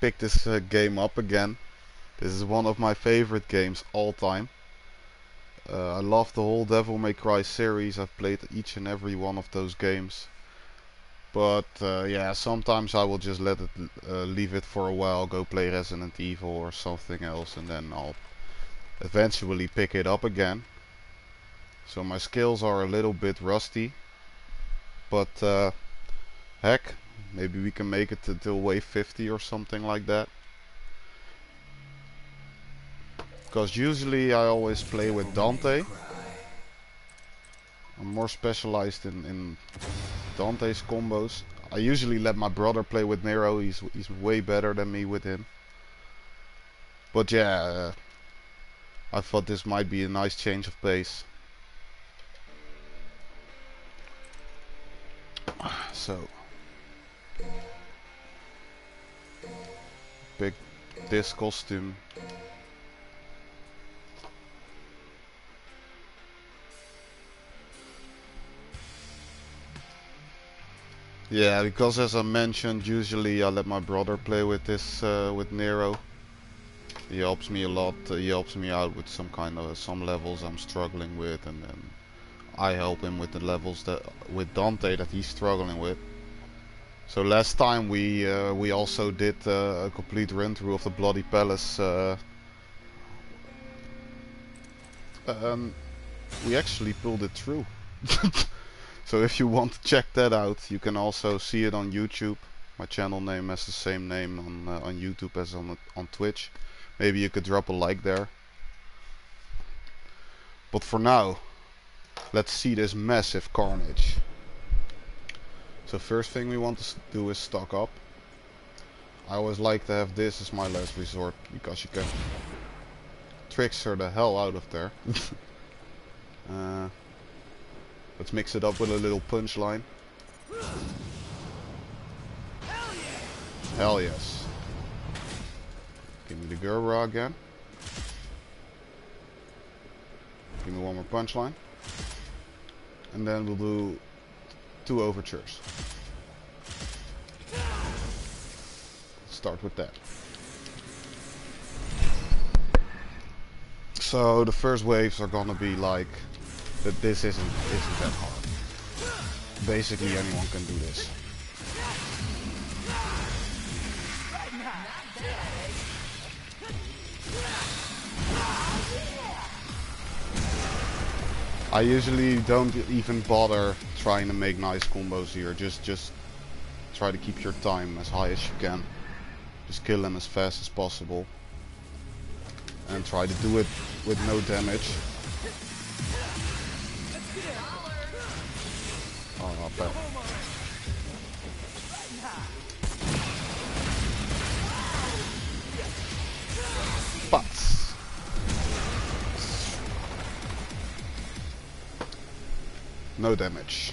pick this uh, game up again. This is one of my favorite games all time. Uh, I love the whole Devil May Cry series. I've played each and every one of those games. But uh, yeah, sometimes I will just let it uh, leave it for a while, go play Resident Evil or something else, and then I'll eventually pick it up again. So my skills are a little bit rusty, but uh, heck, maybe we can make it until wave 50 or something like that. Because usually I always play with Dante. I'm more specialized in, in Dante's combos. I usually let my brother play with Nero. He's he's way better than me with him. But yeah, uh, I thought this might be a nice change of pace. So, this costume. Yeah, because as I mentioned, usually I let my brother play with this, uh, with Nero. He helps me a lot. He helps me out with some kind of some levels I'm struggling with, and then I help him with the levels that with Dante that he's struggling with. So last time we uh, we also did uh, a complete run through of the Bloody Palace. Uh, um, we actually pulled it through. So if you want to check that out, you can also see it on YouTube. My channel name has the same name on uh, on YouTube as on on Twitch. Maybe you could drop a like there. But for now, let's see this massive carnage. So first thing we want to do is stock up. I always like to have this as my last resort because you can trickster the hell out of there. uh, Let's mix it up with a little punchline. Hell yes. Give me the Gerbera again. Give me one more punchline. And then we'll do two overtures. Start with that. So the first waves are gonna be like that this isn't isn't that hard. Basically anyone can do this. I usually don't even bother trying to make nice combos here. Just just try to keep your time as high as you can. Just kill them as fast as possible. And try to do it with no damage. Oh, but no damage.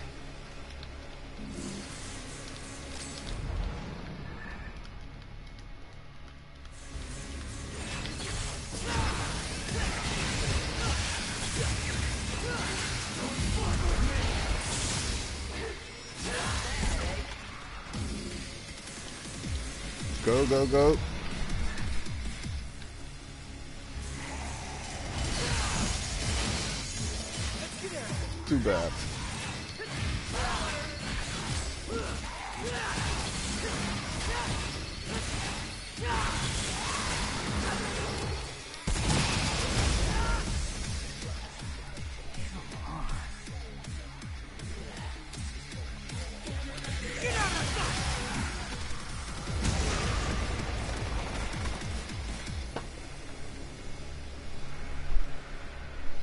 Go, go, go. Too bad.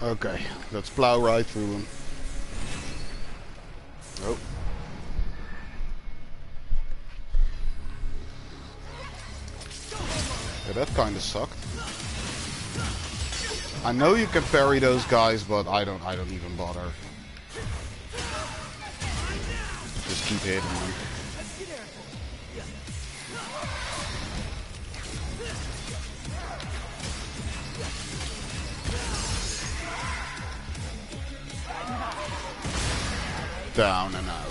Okay, let's plow right through them. Oh. Yeah, that kinda sucked. I know you can parry those guys, but I don't I don't even bother. Just keep hitting them. Down and out.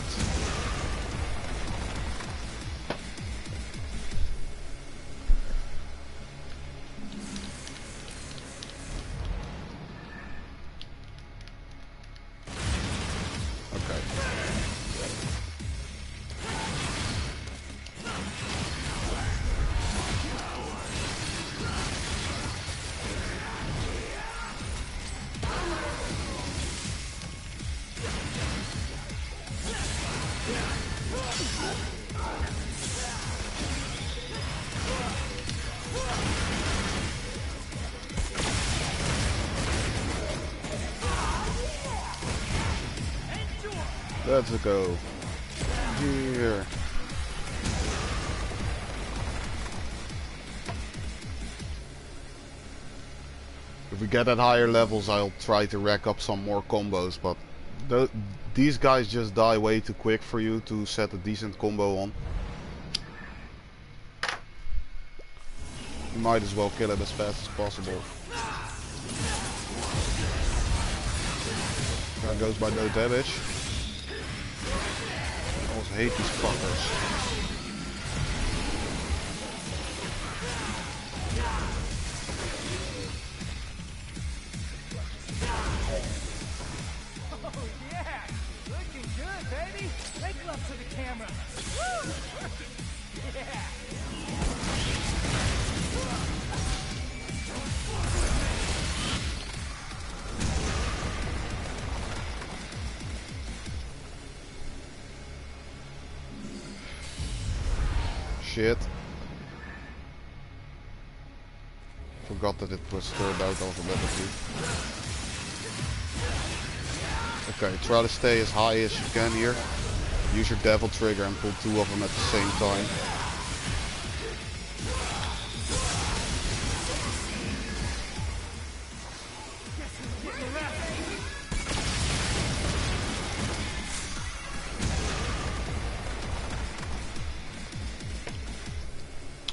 Get at higher levels, I'll try to rack up some more combos, but th these guys just die way too quick for you to set a decent combo on. You might as well kill it as fast as possible. That goes by no damage. I always hate these fuckers. Was out automatically. Okay, try to stay as high as you can here. Use your devil trigger and pull two of them at the same time.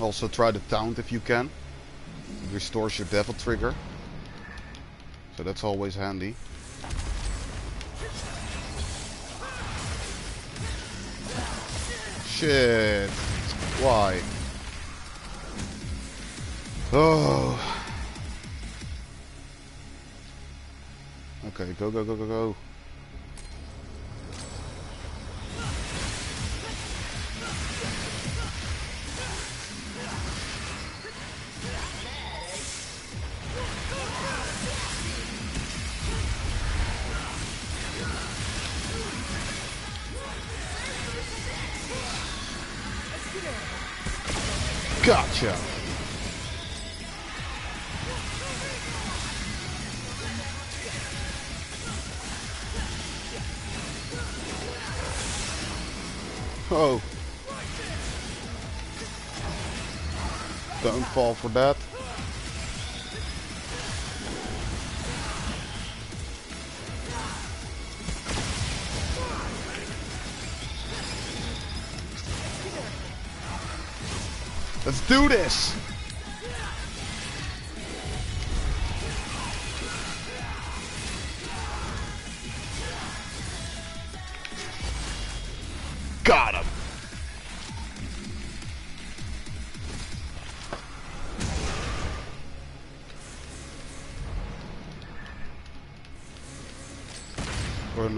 Also try to taunt if you can. Restores your devil trigger. So that's always handy. Shit. Why? Oh. Okay, go, go, go, go, go. For that. Let's do this!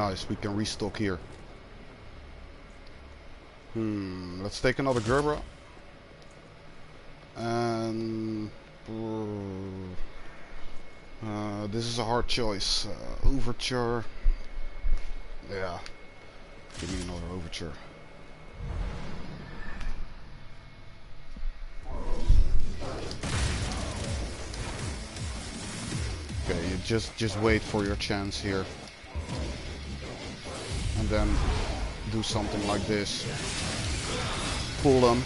Nice, we can restock here. Hmm, let's take another Gerbera. And uh, this is a hard choice. Uh, overture. Yeah. Give me another overture. Okay, just just wait for your chance here. Then do something like this. Pull them.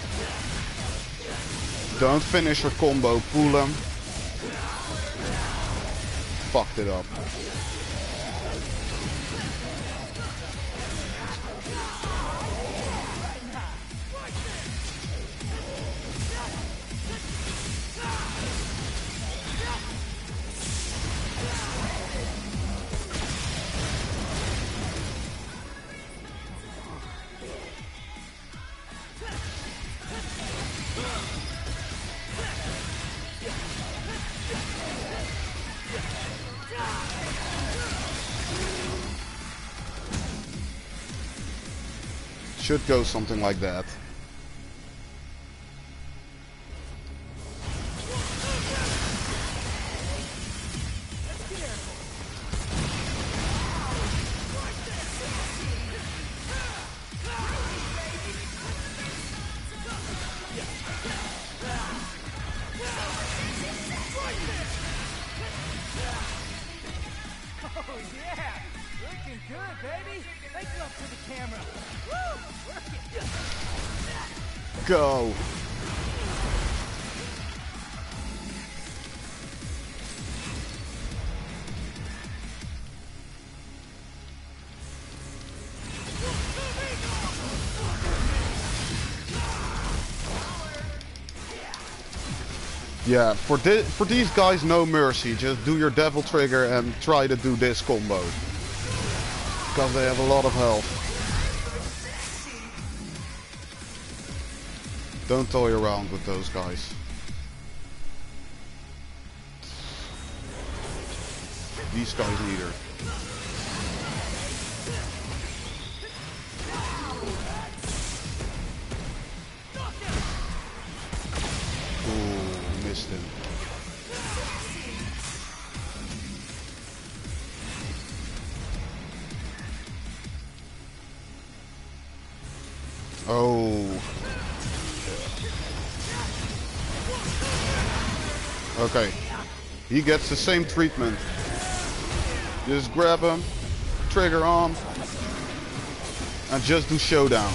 Don't finish your combo, pull them. Fucked it up. Go something like that. Yeah, for thi for these guys, no mercy. Just do your devil trigger and try to do this combo. Because they have a lot of health. Don't toy around with those guys. These guys neither. He gets the same treatment. Just grab him, trigger arm, and just do showdown.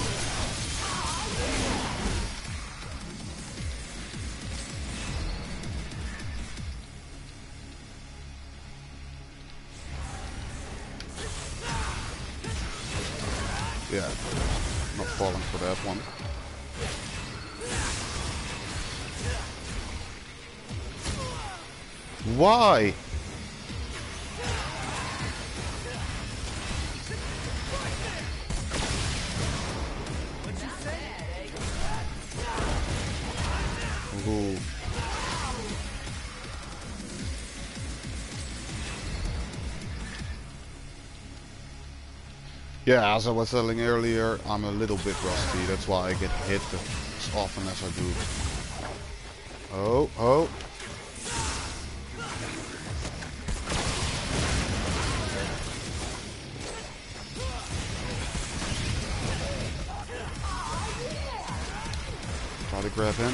Yeah, as I was telling earlier, I'm a little bit rusty. That's why I get hit as often as I do. Oh, oh. Try to grab him.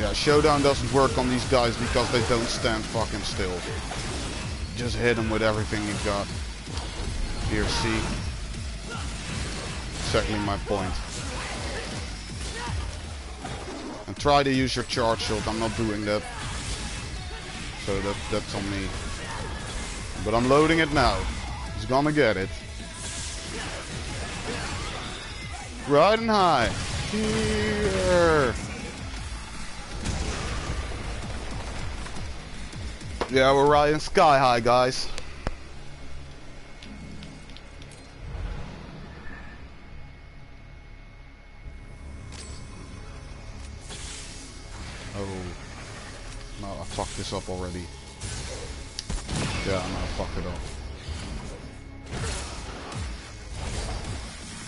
Yeah, showdown doesn't work on these guys because they don't stand fucking still. Just hit him with everything you've got. Here, see? Exactly my point. And try to use your charge shield. I'm not doing that. So that that's on me. But I'm loading it now. He's gonna get it. Riding high. Here. Yeah, we're riding sky high, guys. Oh. No, I fucked this up already. Yeah, I'm gonna fuck it up.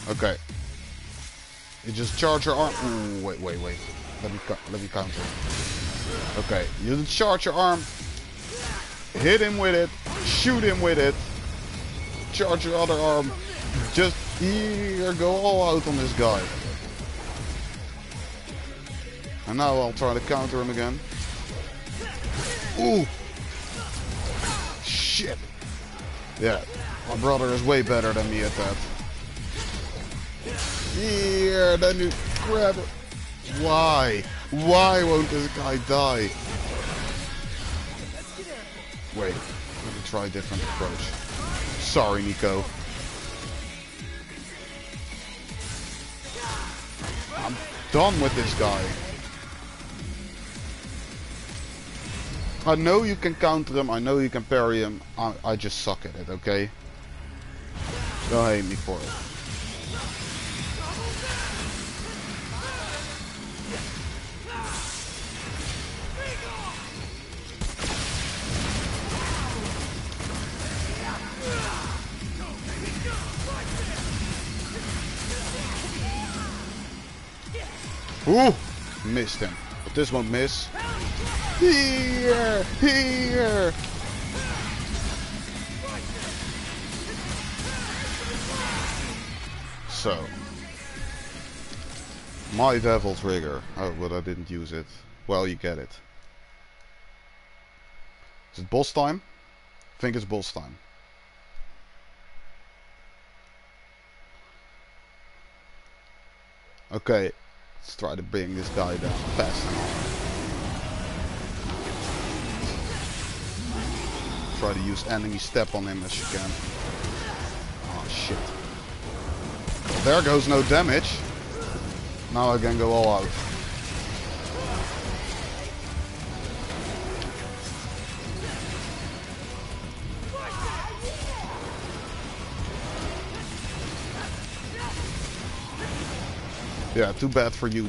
Mm, okay. You just charge your arm. Ooh, wait, wait, wait. Let me let me counter. Okay, you just charge your arm. Hit him with it. Shoot him with it. Charge your other arm. Just here, go all out on this guy. And now I'll try to counter him again. Ooh. Shit. Yeah, my brother is way better than me at that. Here, then you grab it. Why? Why won't this guy die? Wait, let me try a different approach. Sorry, Nico. I'm done with this guy. I know you can counter him, I know you can parry him, I, I just suck at it, okay? Don't hate me for it. Ooh! Missed him. But this won't miss. Here! Here! So. My devil trigger. Oh, but I didn't use it. Well, you get it. Is it boss time? I think it's boss time. Okay, let's try to bring this guy down fast enough. Try to use enemy step on him as you can. Oh shit. There goes no damage. Now I can go all out. Yeah, too bad for you.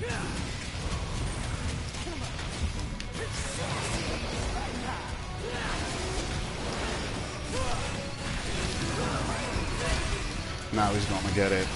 Now he's gonna get it.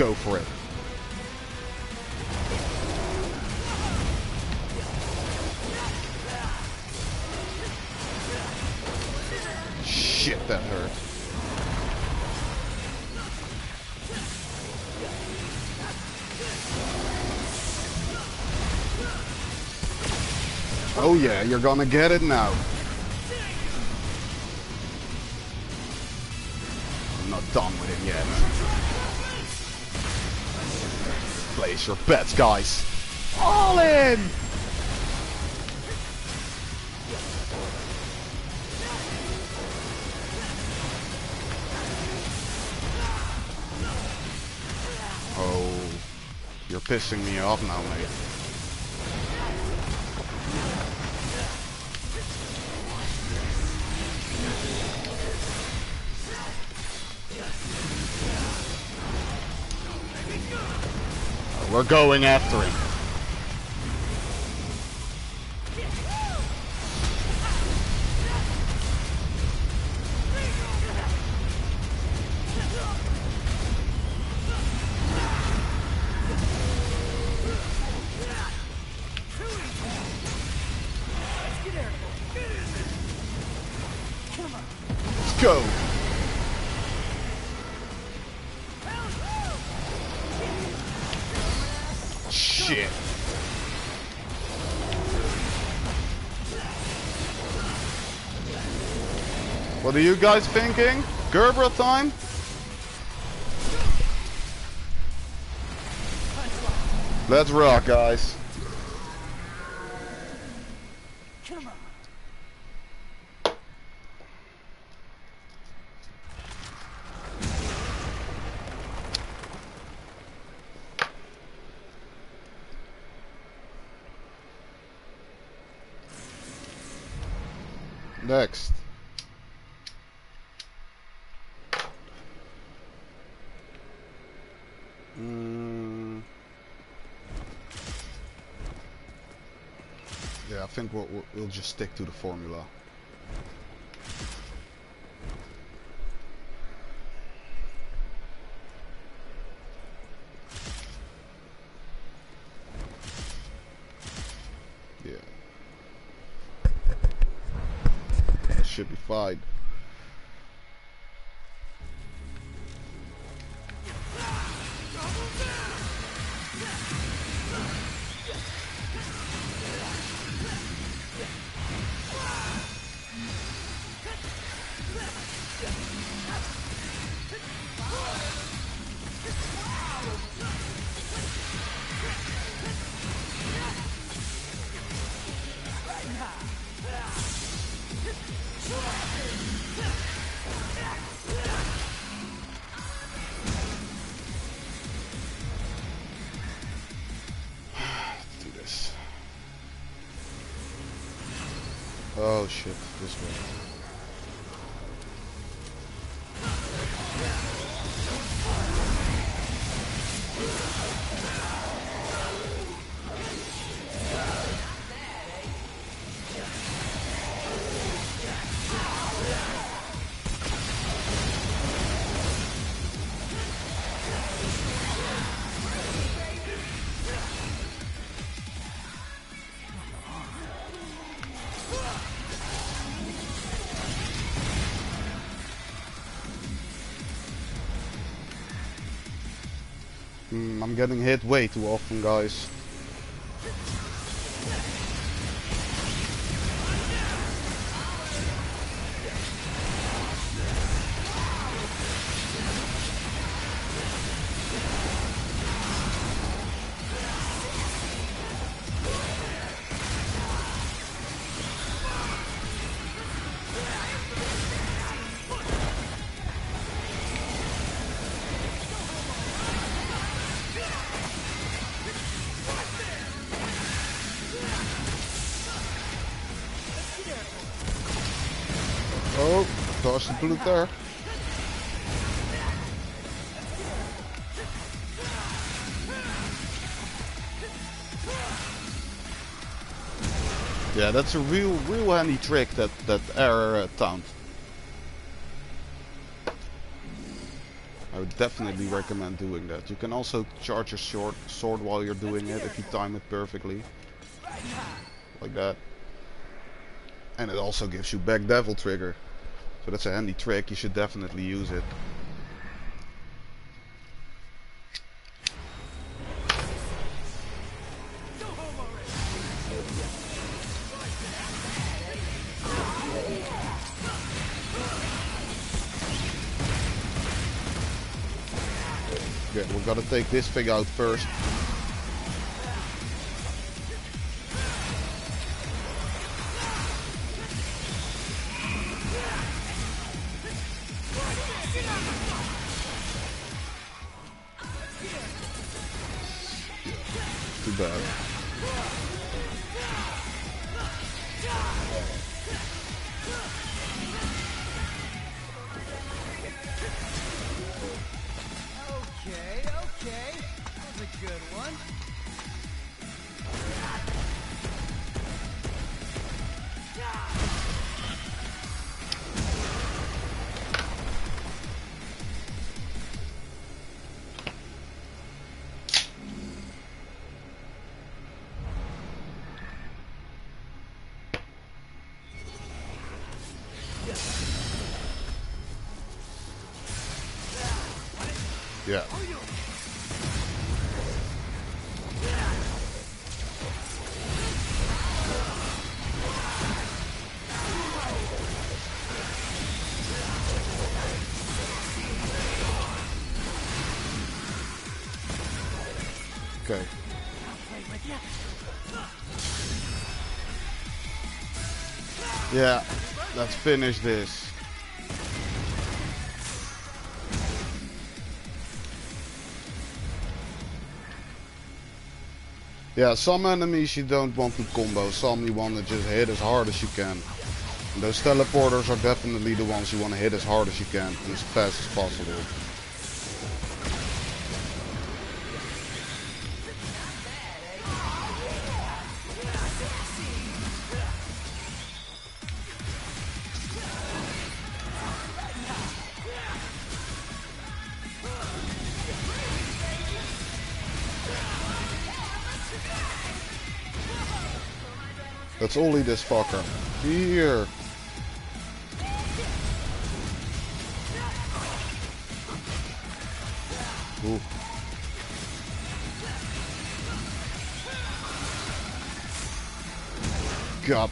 Go for it. Shit, that hurt. Oh yeah, you're gonna get it now. Place your bets, guys. All in! Oh, you're pissing me off now, mate. We're going after him. Are you guys thinking? Gerbera time? Let's rock, guys. Come on. Next. Mm. Yeah, I think we'll, we'll, we'll just stick to the formula. Mm, I'm getting hit way too often, guys. There. Yeah, that's a real, real handy trick that that air uh, taunt. I would definitely recommend doing that. You can also charge your short sword while you're doing it if you time it perfectly, like that. And it also gives you back devil trigger. So that's a handy trick, you should definitely use it. Okay, we've gotta take this thing out first. Yeah, let's finish this. Yeah, some enemies you don't want to combo, some you want to just hit as hard as you can. And those teleporters are definitely the ones you want to hit as hard as you can and as fast as possible. Let's only this fucker. Here. Ooh. Got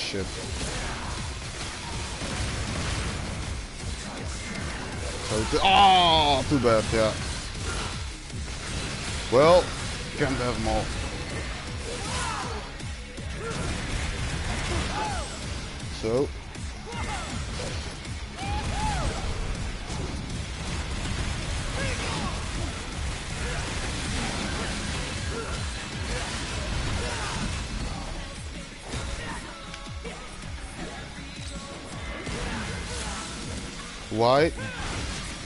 shit. Oh, too bad, yeah. Well, can't have them all. So. Why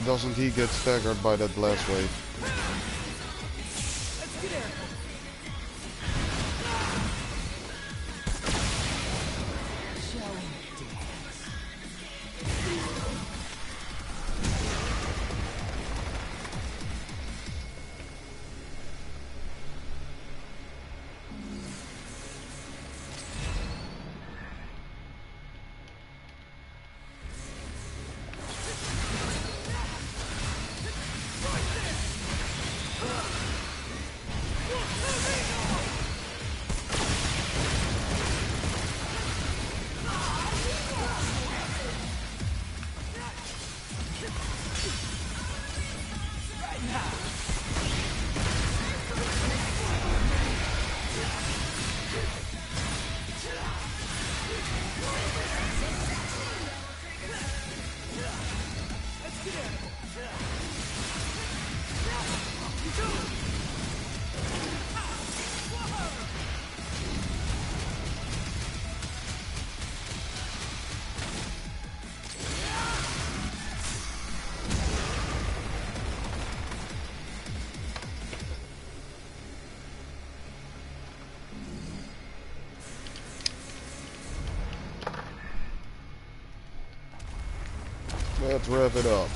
doesn't he get staggered by that blast wave? Let's rev it up.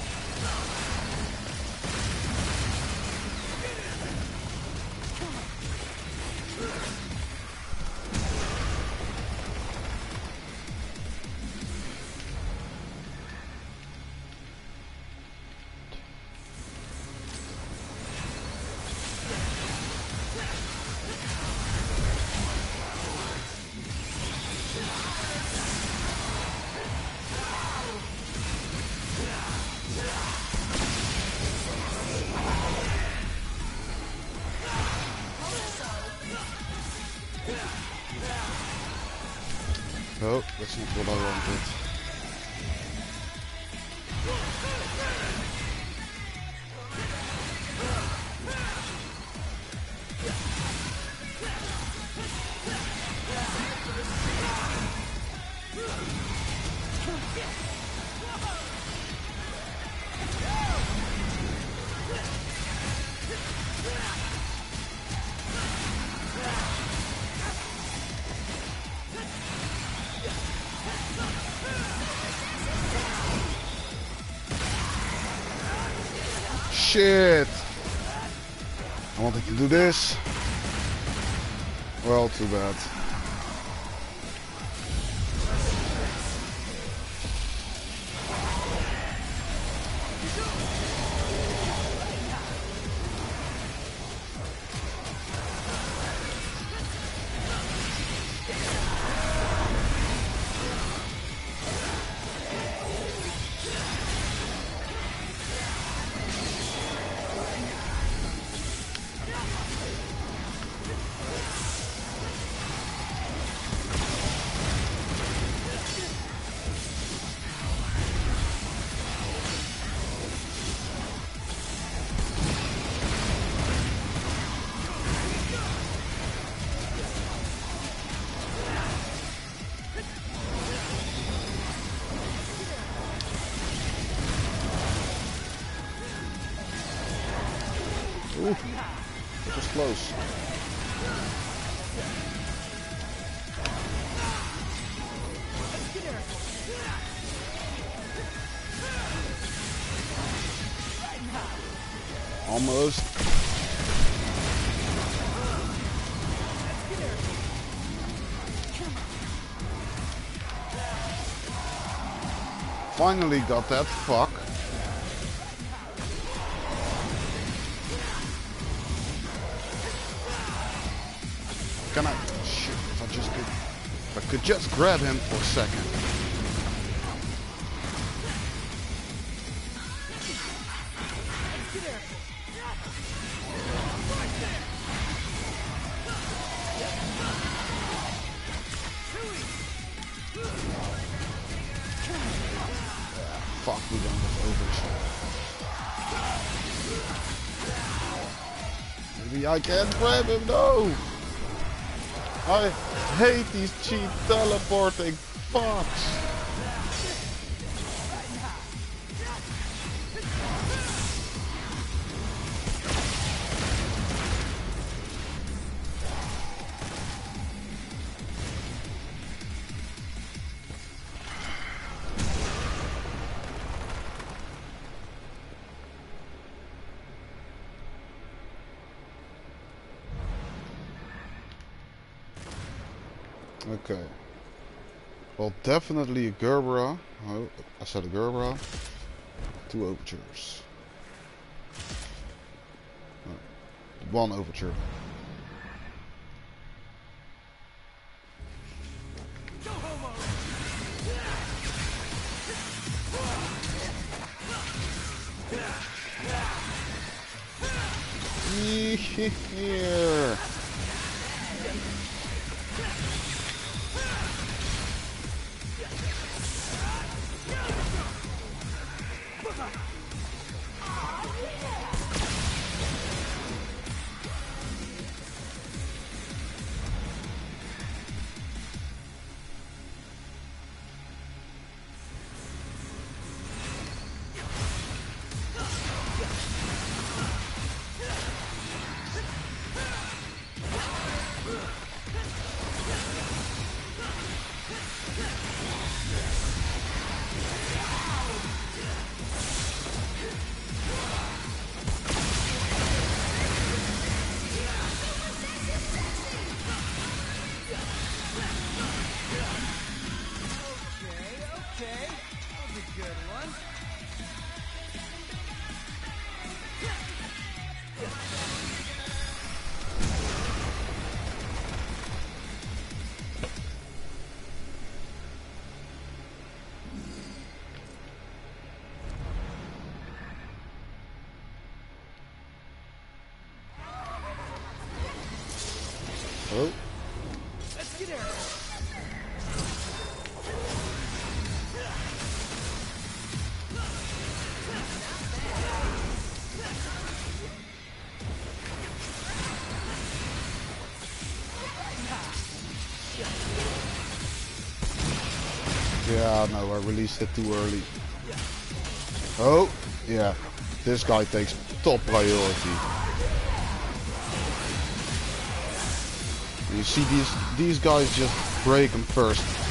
I wanted to do this. Well, too bad. Close. Almost. Finally got that fuck. Just grab him for a second. I can grab him, no! I hate these cheap teleporting fucks. Definitely a Gerbera. Oh, I said a Gerbera. Two overtures. Uh, one overture. Go homo! Here. Yeah, no, I released it too early. Oh, yeah. This guy takes top priority. You see these these guys just break him first.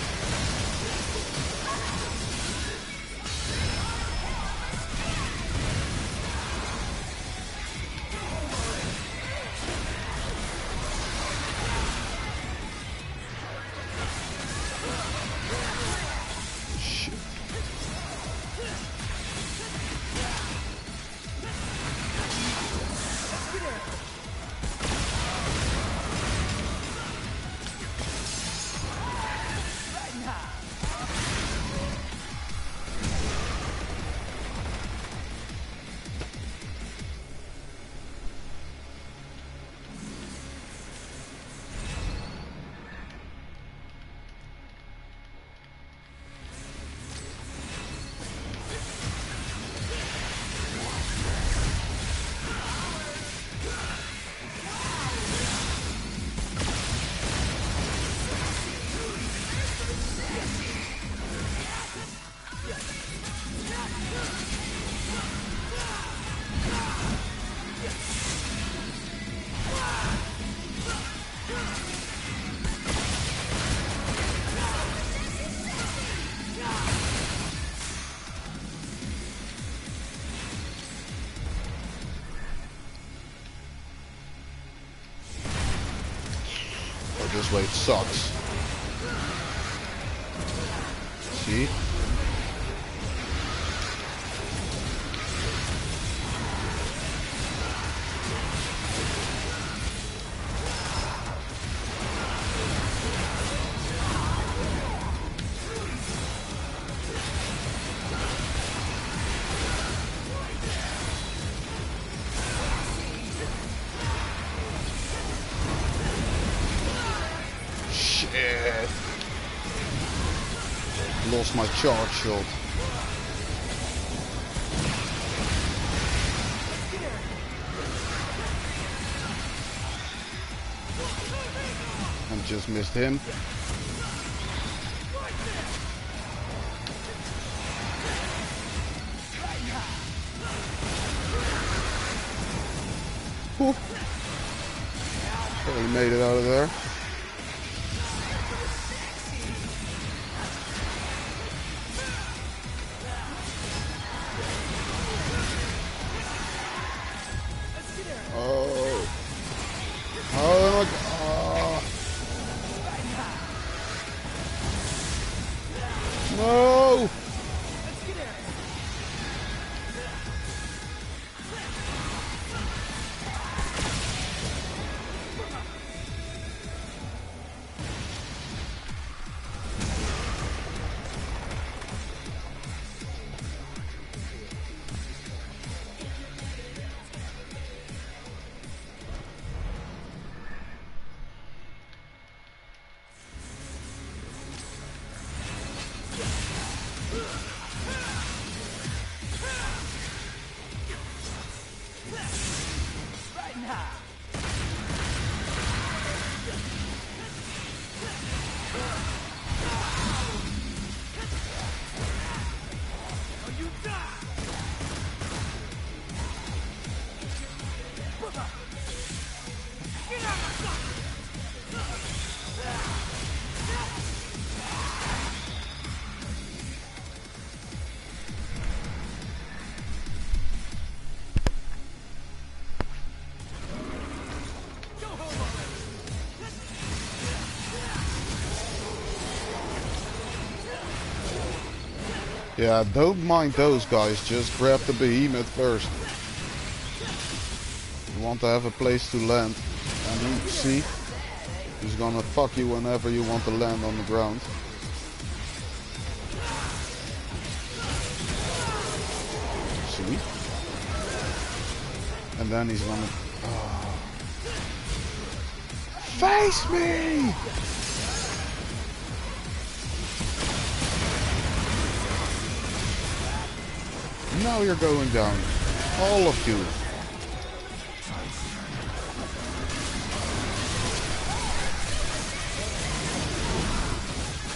Sucks. Charge shot. And just missed him. Whew. Barely made it out of there. Yeah, don't mind those guys, just grab the behemoth first. You want to have a place to land. And see, he's gonna fuck you whenever you want to land on the ground. See? And then he's gonna... Oh. Face me! Now you're going down. All of you.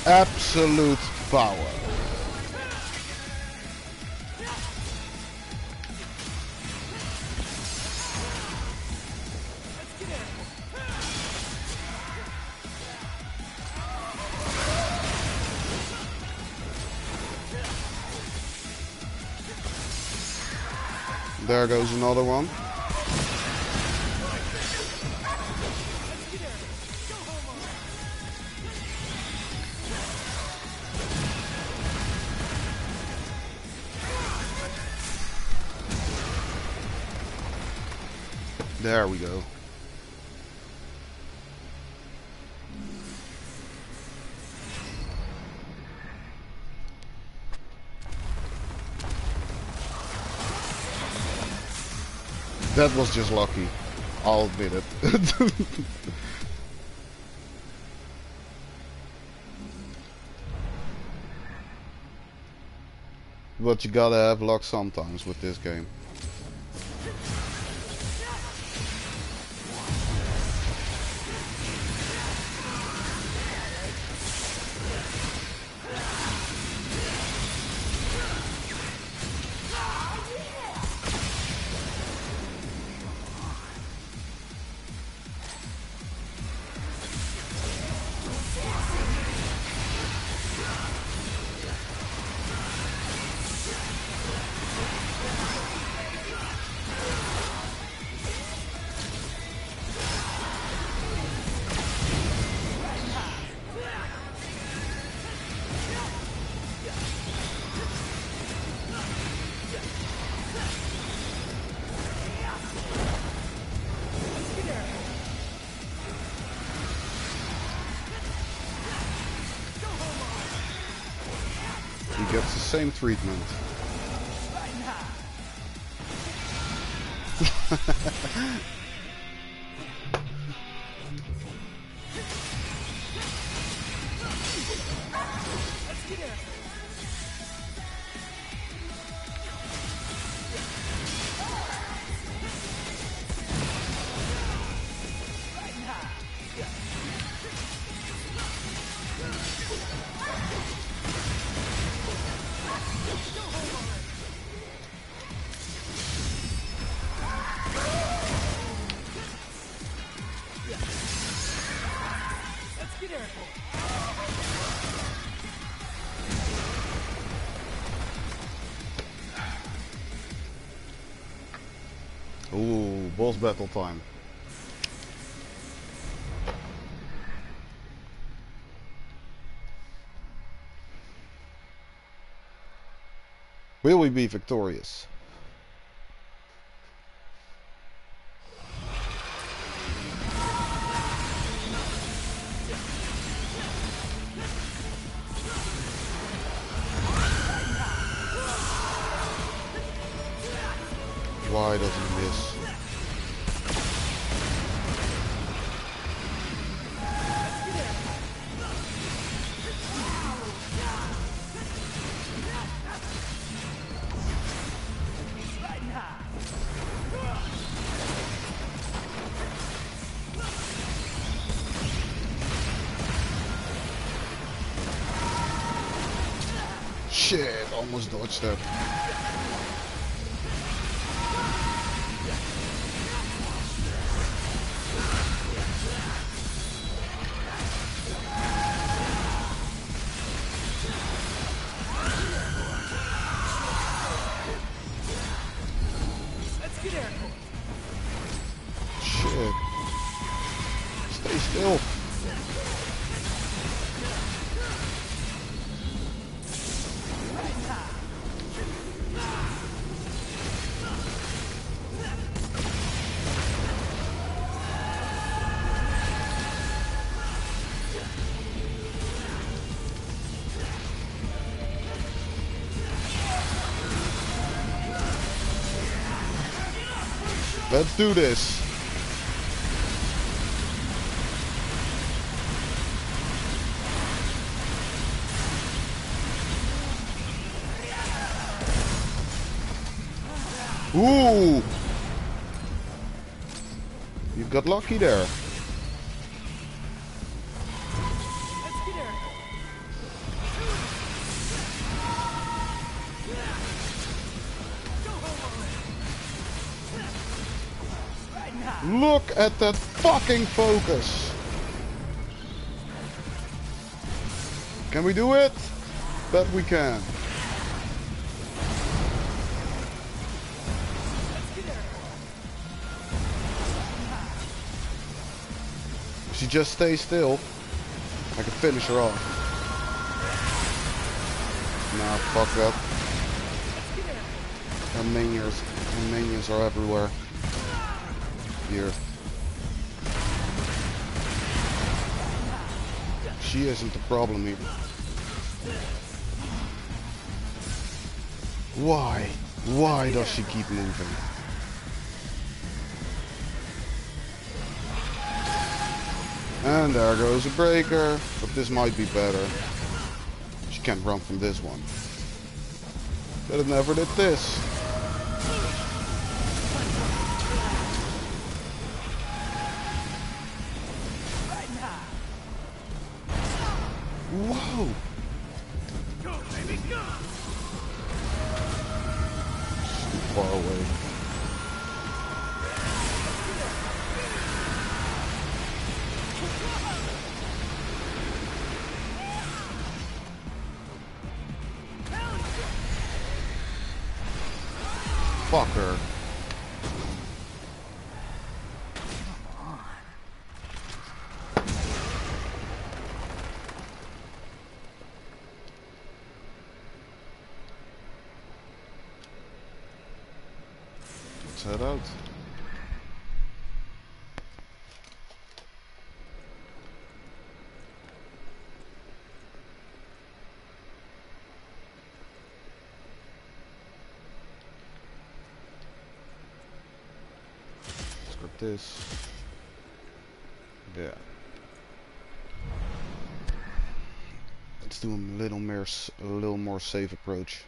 Absolute power. There goes another one. There we go. That was just lucky. I'll admit it. but you gotta have luck sometimes with this game. Gets battle time. Will we be victorious? Shit, almost dodged that. Let's do this. Ooh! You've got lucky there. Fucking focus. Can we do it? Bet we can. If she just stays still, I can finish her off. Nah, fuck up. Her minions, her minions are everywhere. Here. She isn't the problem here. Why? Why does she keep moving? And there goes a breaker. But this might be better. She can't run from this one. But it never did this. This. Yeah. Let's do a little more, a little more safe approach.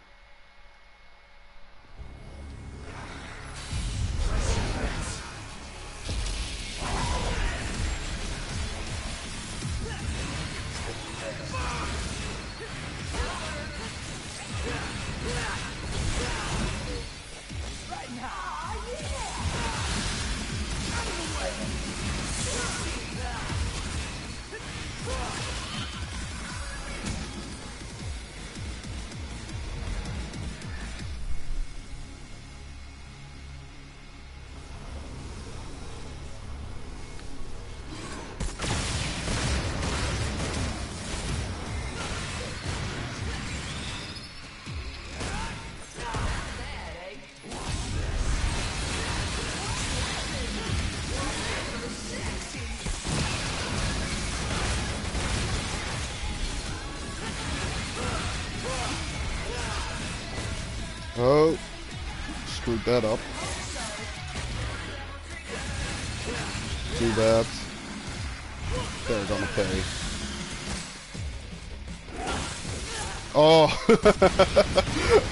Oh, screwed that up. Too bad. They're gonna pay. Oh!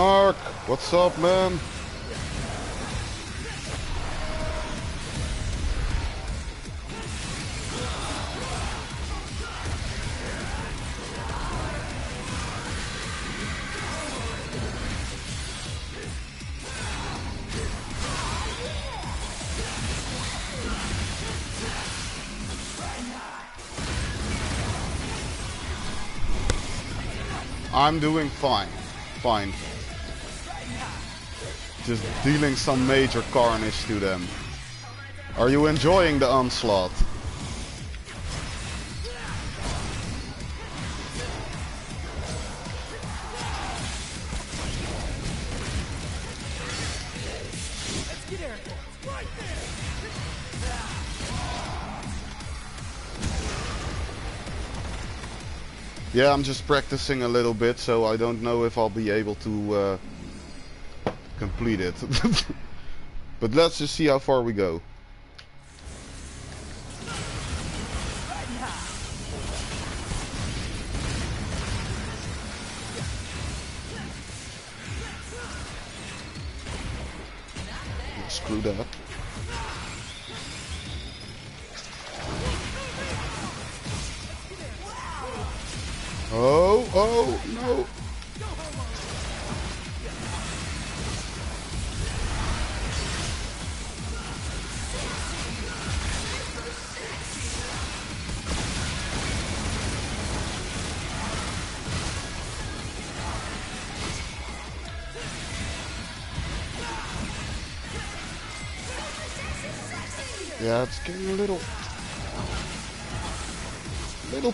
Snark! What's up, man? I'm doing fine. Fine. Just dealing some major carnage to them. Are you enjoying the onslaught? Yeah, I'm just practicing a little bit, so I don't know if I'll be able to uh, but let's just see how far we go.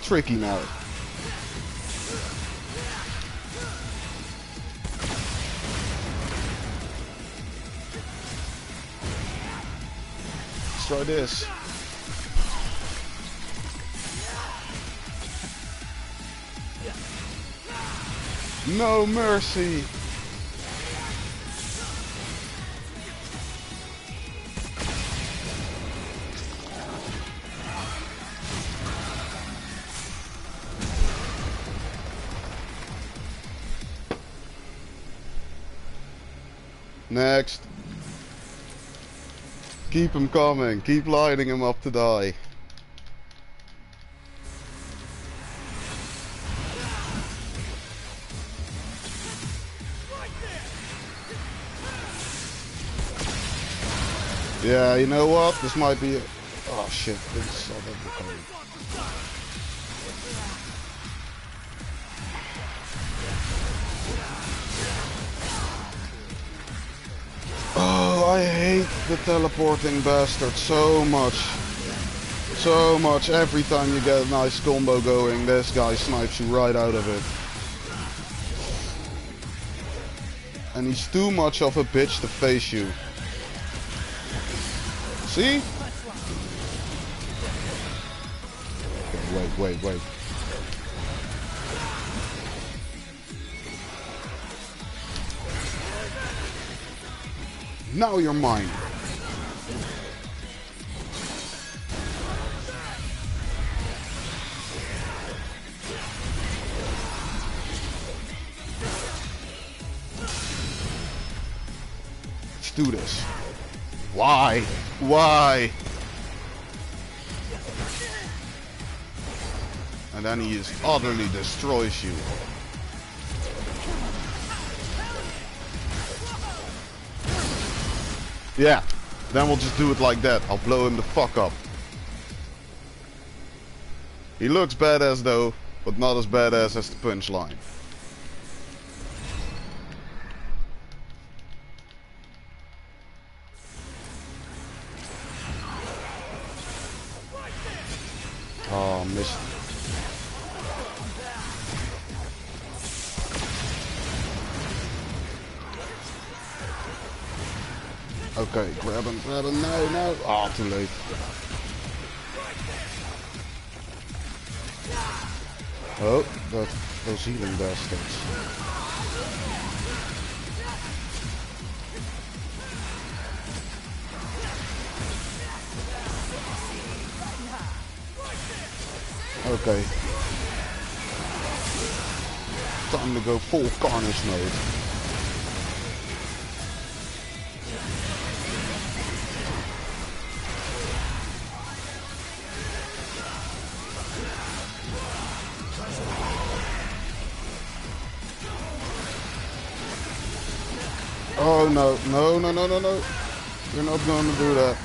Tricky now. Let's try this. No mercy. Next. Keep him coming. Keep lining him up to die. Yeah, you know what? This might be... A... Oh shit, this saw I hate the teleporting bastard so much. So much. Every time you get a nice combo going, this guy snipes you right out of it. And he's too much of a bitch to face you. See? Wait, wait, wait. Now you're mine. Let's do this. Why? Why? And then he just utterly destroys you. Yeah, then we'll just do it like that. I'll blow him the fuck up. He looks badass though, but not as badass as the punchline. Healing bastards. Okay. Time to go full carnage mode. No, no, no, no, no. You're not going to do that.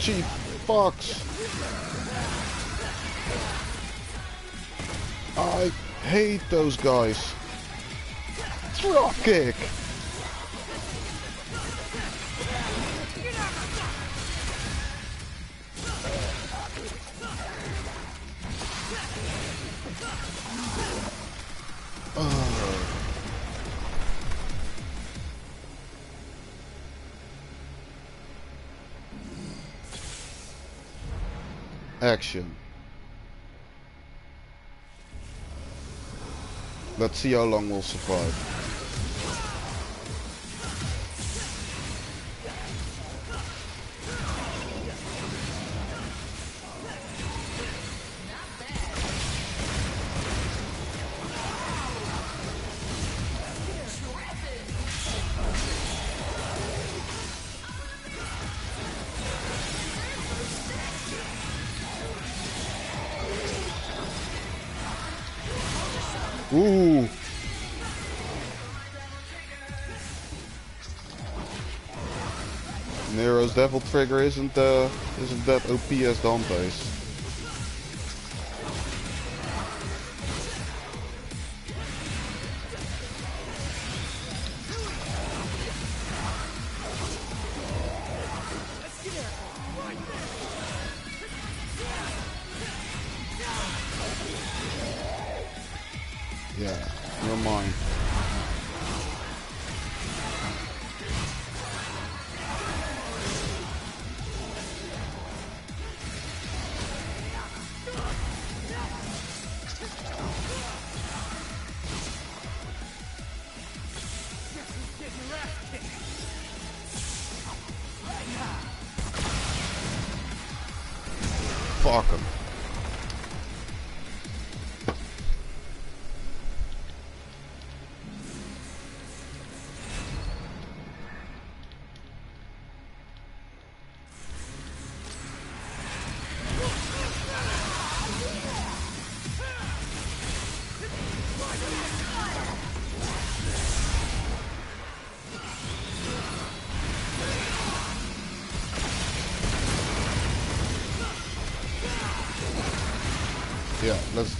Cheap fox. I hate those guys. Drop kick. See how long we'll survive. Nero's Devil Trigger isn't uh, isn't that OP as Dante's.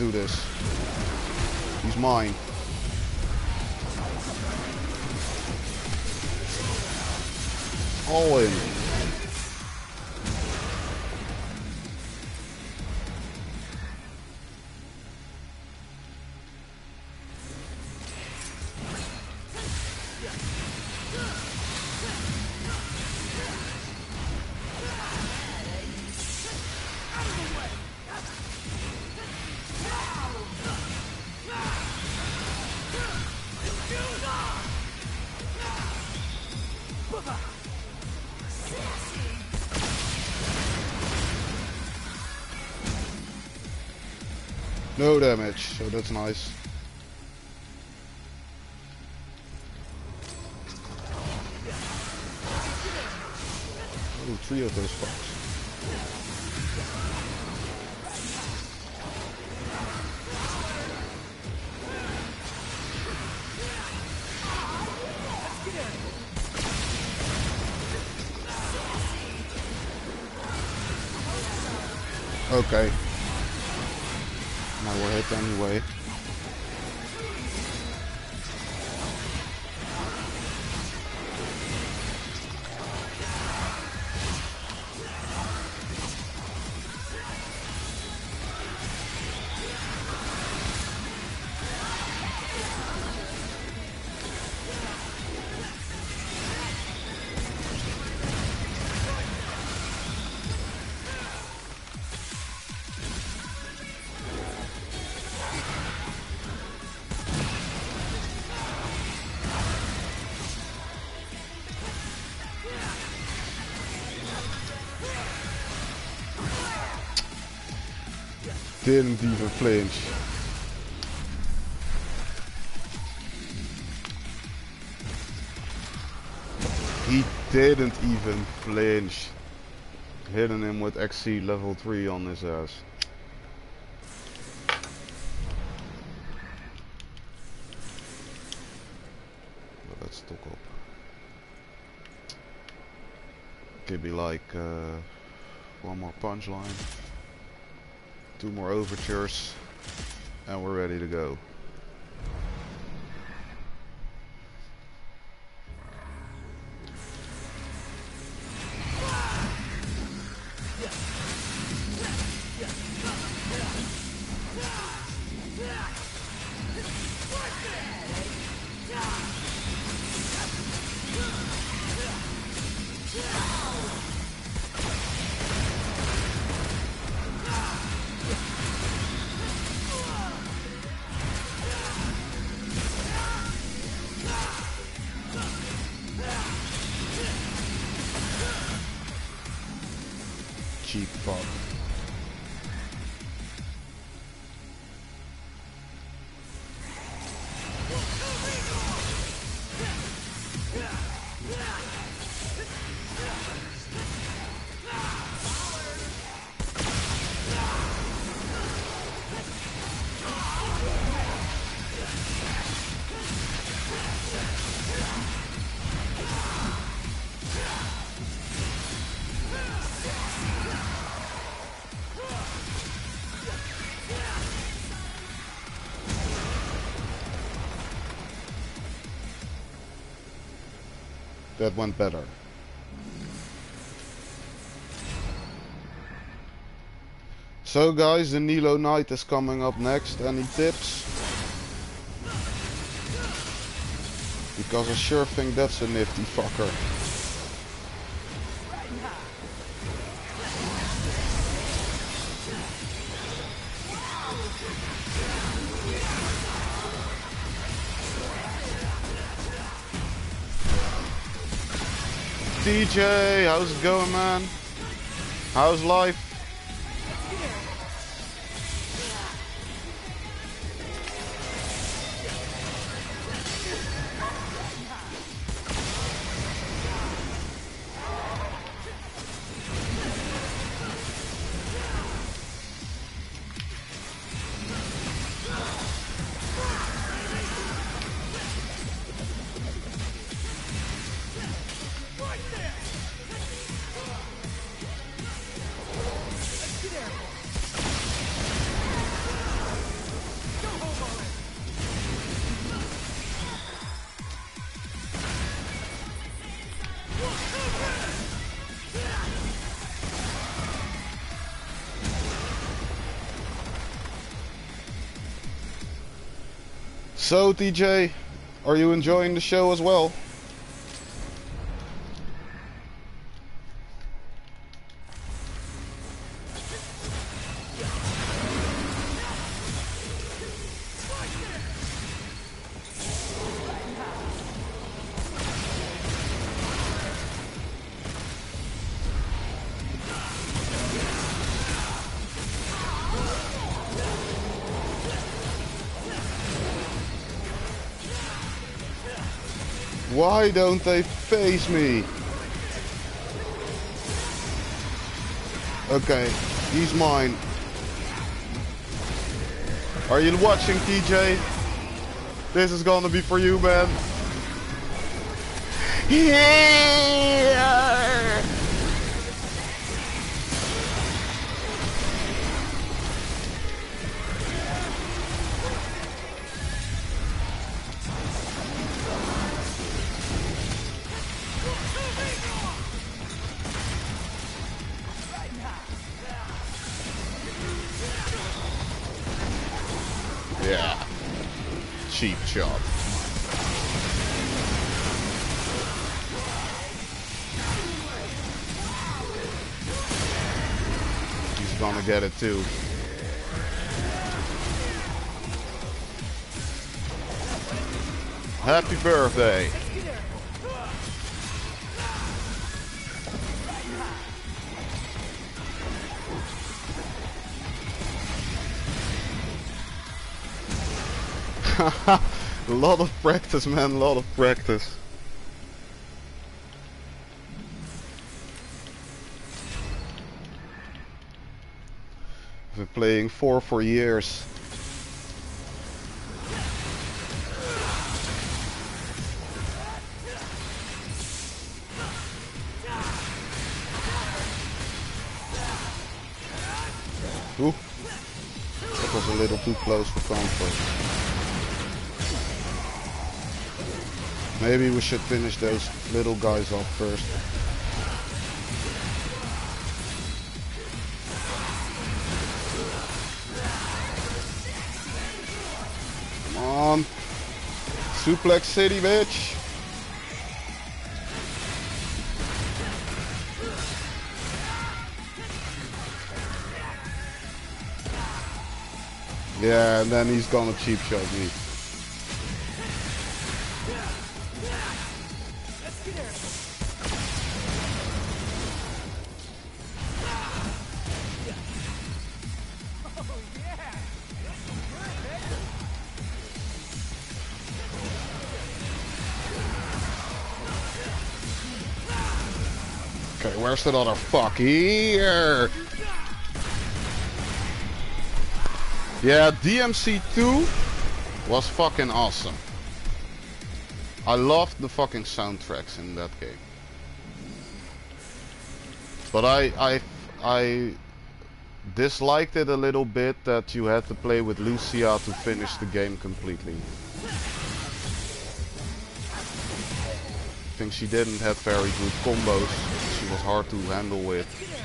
Do this. He's mine. No damage, so that's nice. Didn't even flinch. He didn't even flinch. Hitting him with XC level 3 on his ass. Let's talk up. Give me like uh, one more punchline two more overtures and we're ready to go. That went better. So guys, the Nilo Knight is coming up next. Any tips? Because I sure think that's a nifty fucker. DJ, how's it going, man? How's life? So, DJ, are you enjoying the show as well? Why don't they face me? Okay, he's mine. Are you watching, TJ? This is gonna be for you, man. Yeah! It too. Happy birthday. a lot of practice, man. A lot of practice. Playing four for years. Ooh. That was a little too close for comfort. Maybe we should finish those little guys off first. Suplex City, bitch. Yeah, and then he's gonna cheap shot me. That fuck? Here! Yeah, DMC2 was fucking awesome. I loved the fucking soundtracks in that game. But I, I, I disliked it a little bit that you had to play with Lucia to finish the game completely. I think she didn't have very good combos. Was hard to handle with.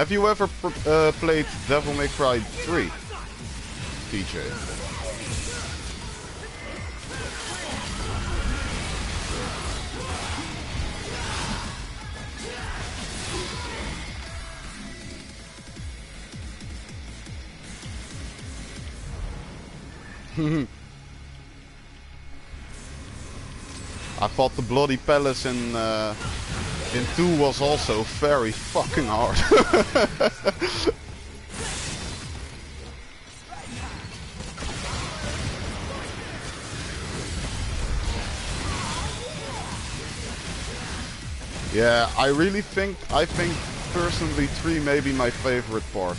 Have you ever uh, played Devil May Cry 3? TJ. I fought the Bloody Palace in uh, in 2 was also very fucking hard. yeah, I really think, I think personally 3 may be my favorite part.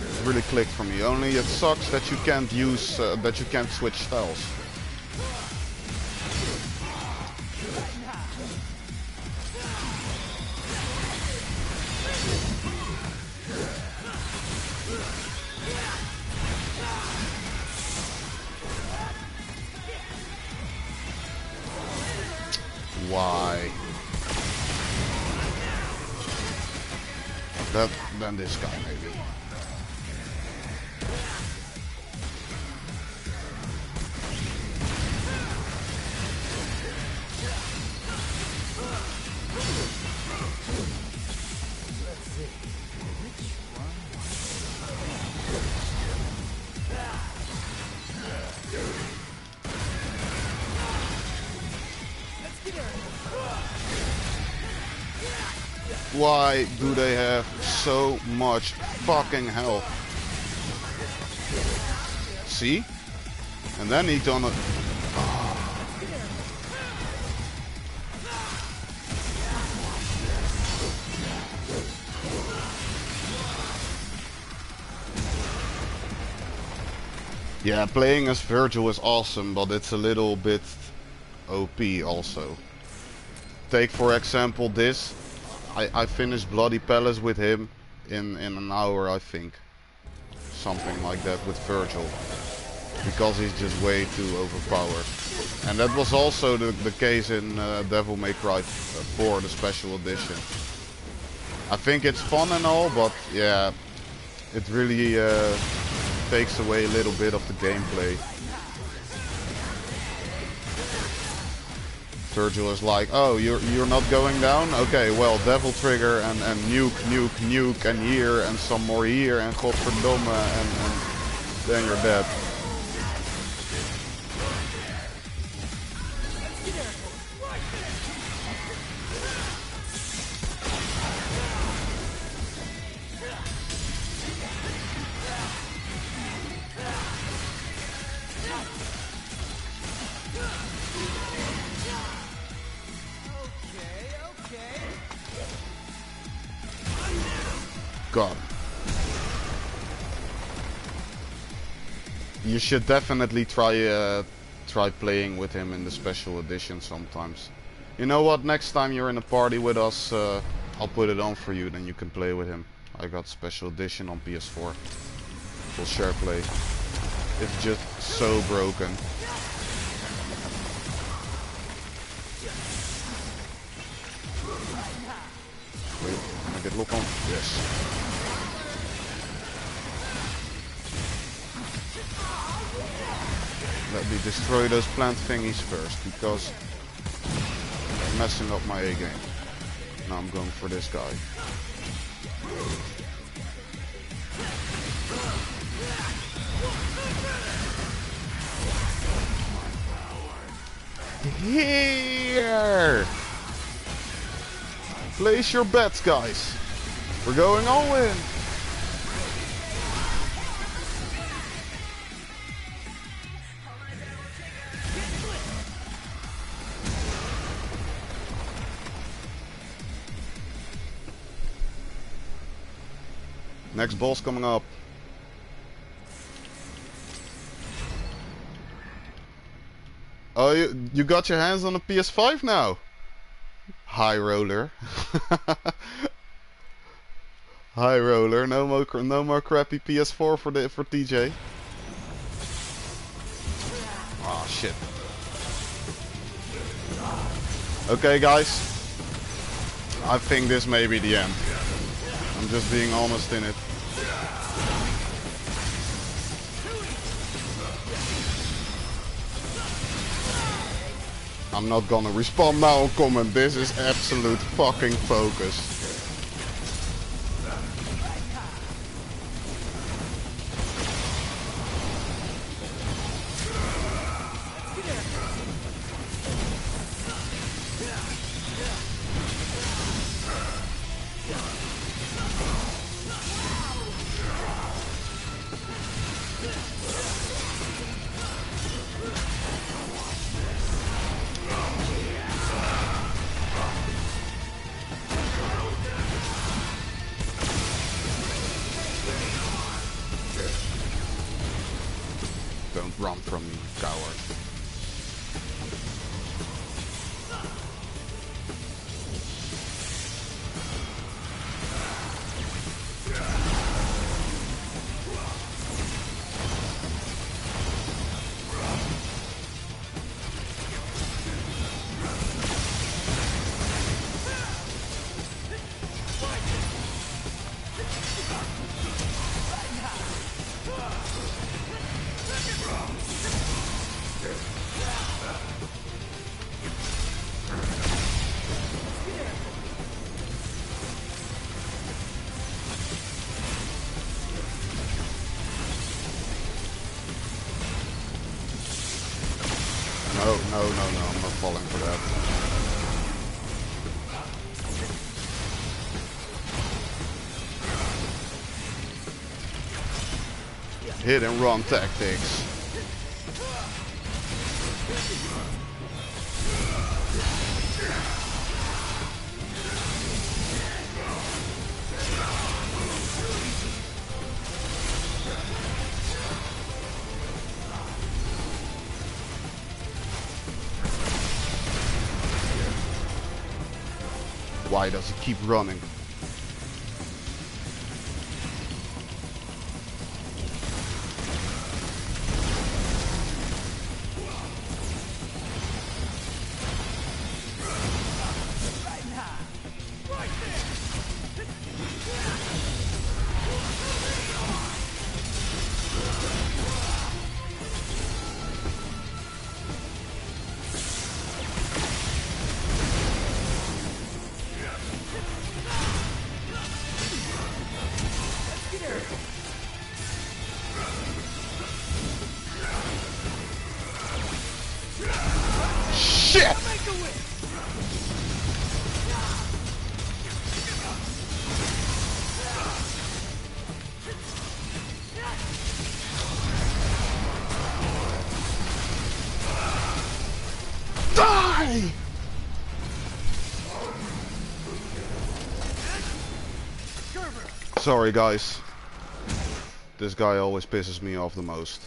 It really clicked for me, only it sucks that you can't use, uh, that you can't switch styles. Then this guy Why do they have so much fucking health? See? And then he done it. Yeah, playing as Vergil is awesome, but it's a little bit OP also. Take for example this. I, I finished Bloody Palace with him in, in an hour I think. Something like that with Vergil. Because he's just way too overpowered. And that was also the, the case in uh, Devil May Cry 4, the special edition. I think it's fun and all, but yeah, it really uh, takes away a little bit of the gameplay. Vergil is like, oh, you're you're not going down? Okay, well, Devil Trigger and, and nuke, nuke, nuke, and here, and some more here, and godverdomme, and, and then you're dead. Should definitely try uh, try playing with him in the special edition sometimes. You know what? Next time you're in a party with us, uh, I'll put it on for you. Then you can play with him. I got special edition on PS4. We'll share play. It's just so broken. Wait, can I get lock on? Yes. Let me destroy those plant thingies first because they're messing up my A game. Now I'm going for this guy. Here! Place your bets, guys. We're going all in. Next boss coming up. Oh, you, you got your hands on a PS5 now? High roller. High roller. No more, no more crappy PS4 for the for TJ. Oh ah, shit. Okay, guys. I think this may be the end. I'm just being honest in it. I'm not gonna respond now comment. This is absolute fucking focus. Don't from me, Hit and run tactics. Why does it keep running? Sorry guys. This guy always pisses me off the most.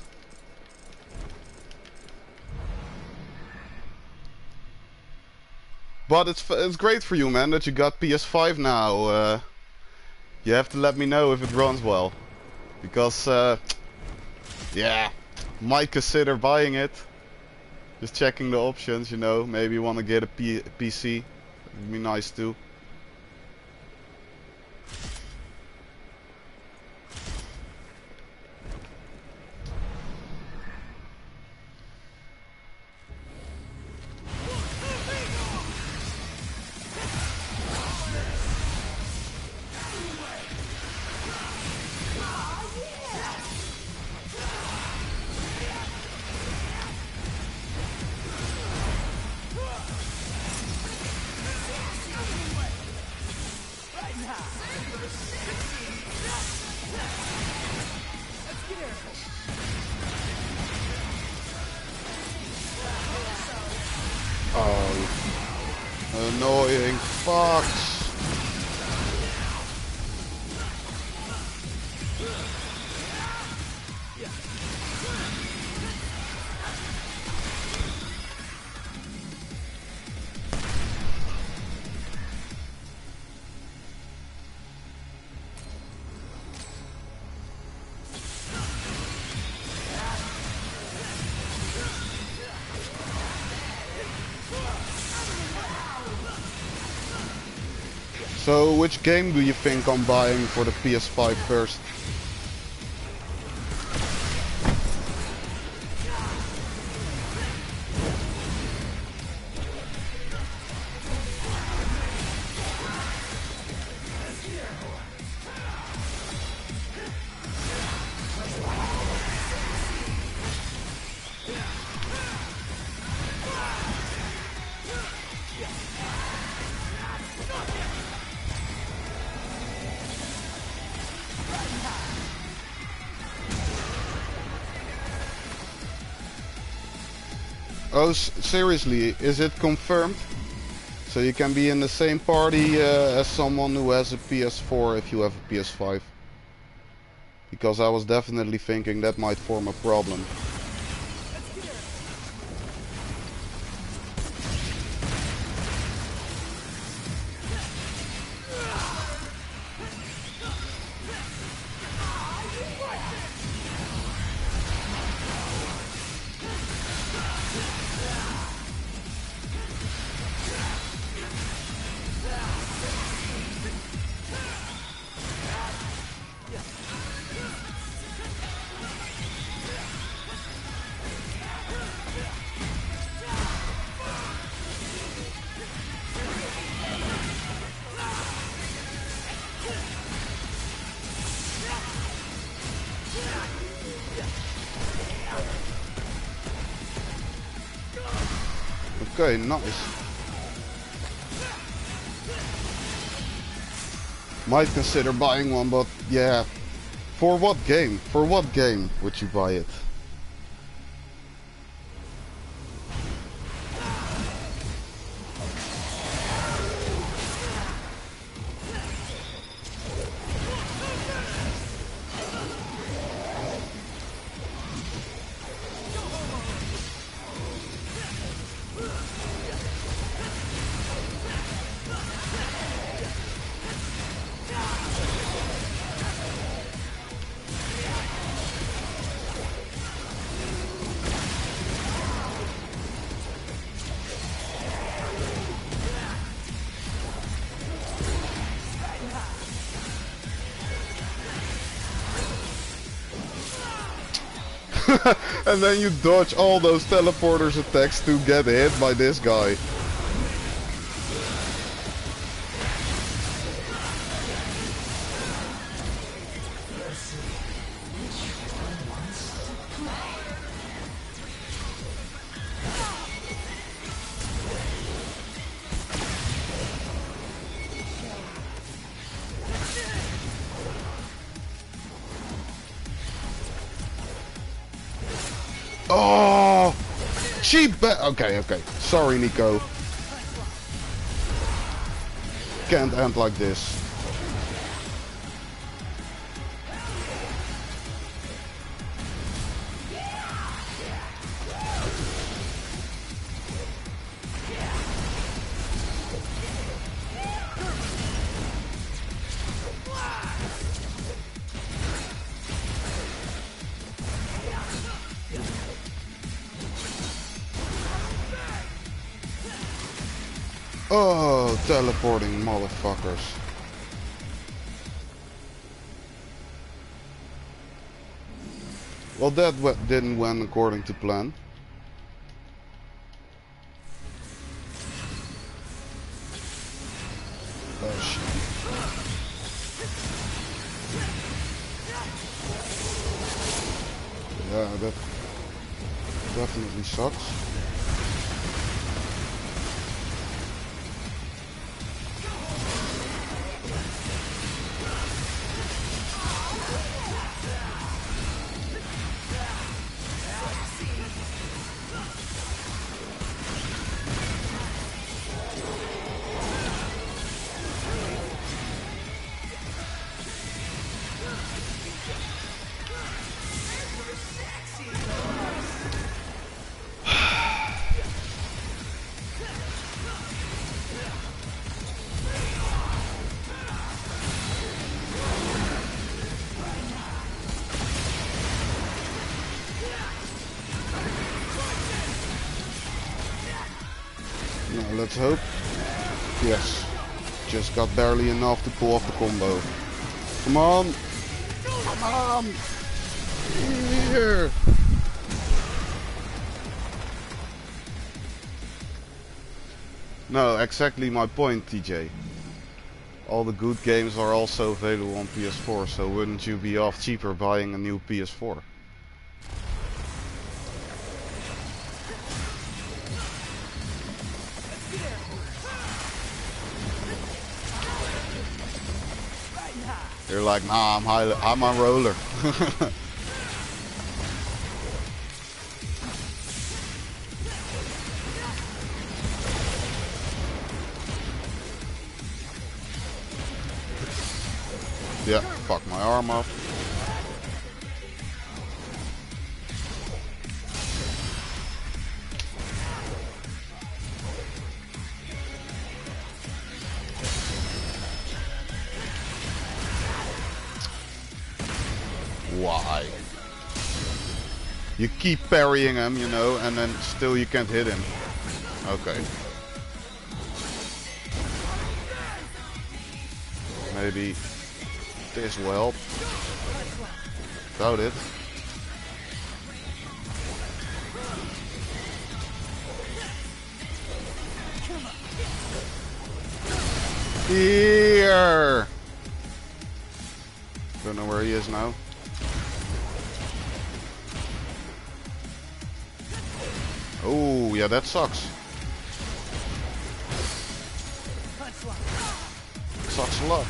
But it's it's great for you, man, that you got PS5 now. Uh, you have to let me know if it runs well, because uh, yeah, might consider buying it. Just checking the options, you know. Maybe you want to get a P- PC. It'd be nice too. So, which game do you think I'm buying for the PS5 first? S- seriously, is it confirmed? So you can be in the same party uh, as someone who has a PS4 if you have a PS5? Because I was definitely thinking that might form a problem. Nice. Might consider buying one, but yeah. For what game? For what game would you buy it? And then you dodge all those teleporters attacks to get hit by this guy. Sorry, Nico. Can't end like this. Motherfuckers. Well, that didn't went according to plan. Oh shit. Yeah, that definitely sucks. Barely enough to pull off the combo. Come on. Come on. Here. No, exactly my point, TJ. All the good games are also available on PS4, so wouldn't you be off cheaper buying a new PS4? You're like, nah, I'm high, I'm on roller. yeah, fuck my arm off. Keep parrying him, you know, and then still you can't hit him. Okay. Maybe this will help. Doubt it. Here! Don't know where he is now. Yeah, that sucks. Sucks a lot.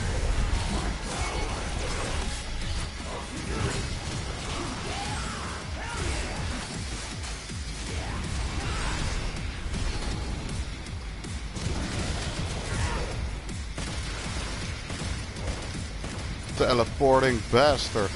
Teleporting bastard.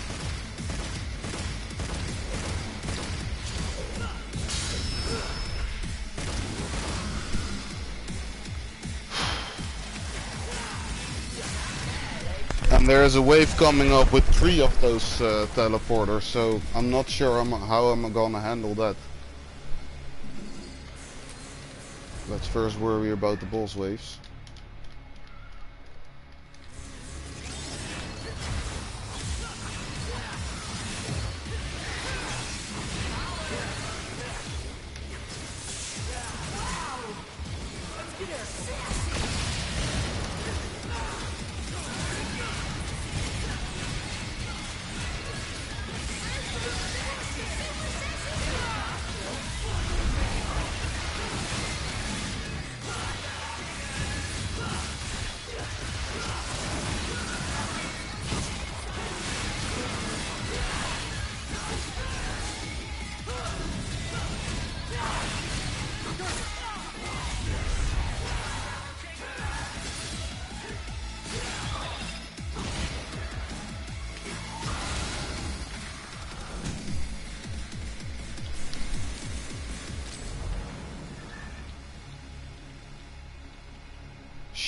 And there is a wave coming up with three of those uh, teleporters, so I'm not sure I'm, how I'm gonna handle that. Let's first worry about the boss waves.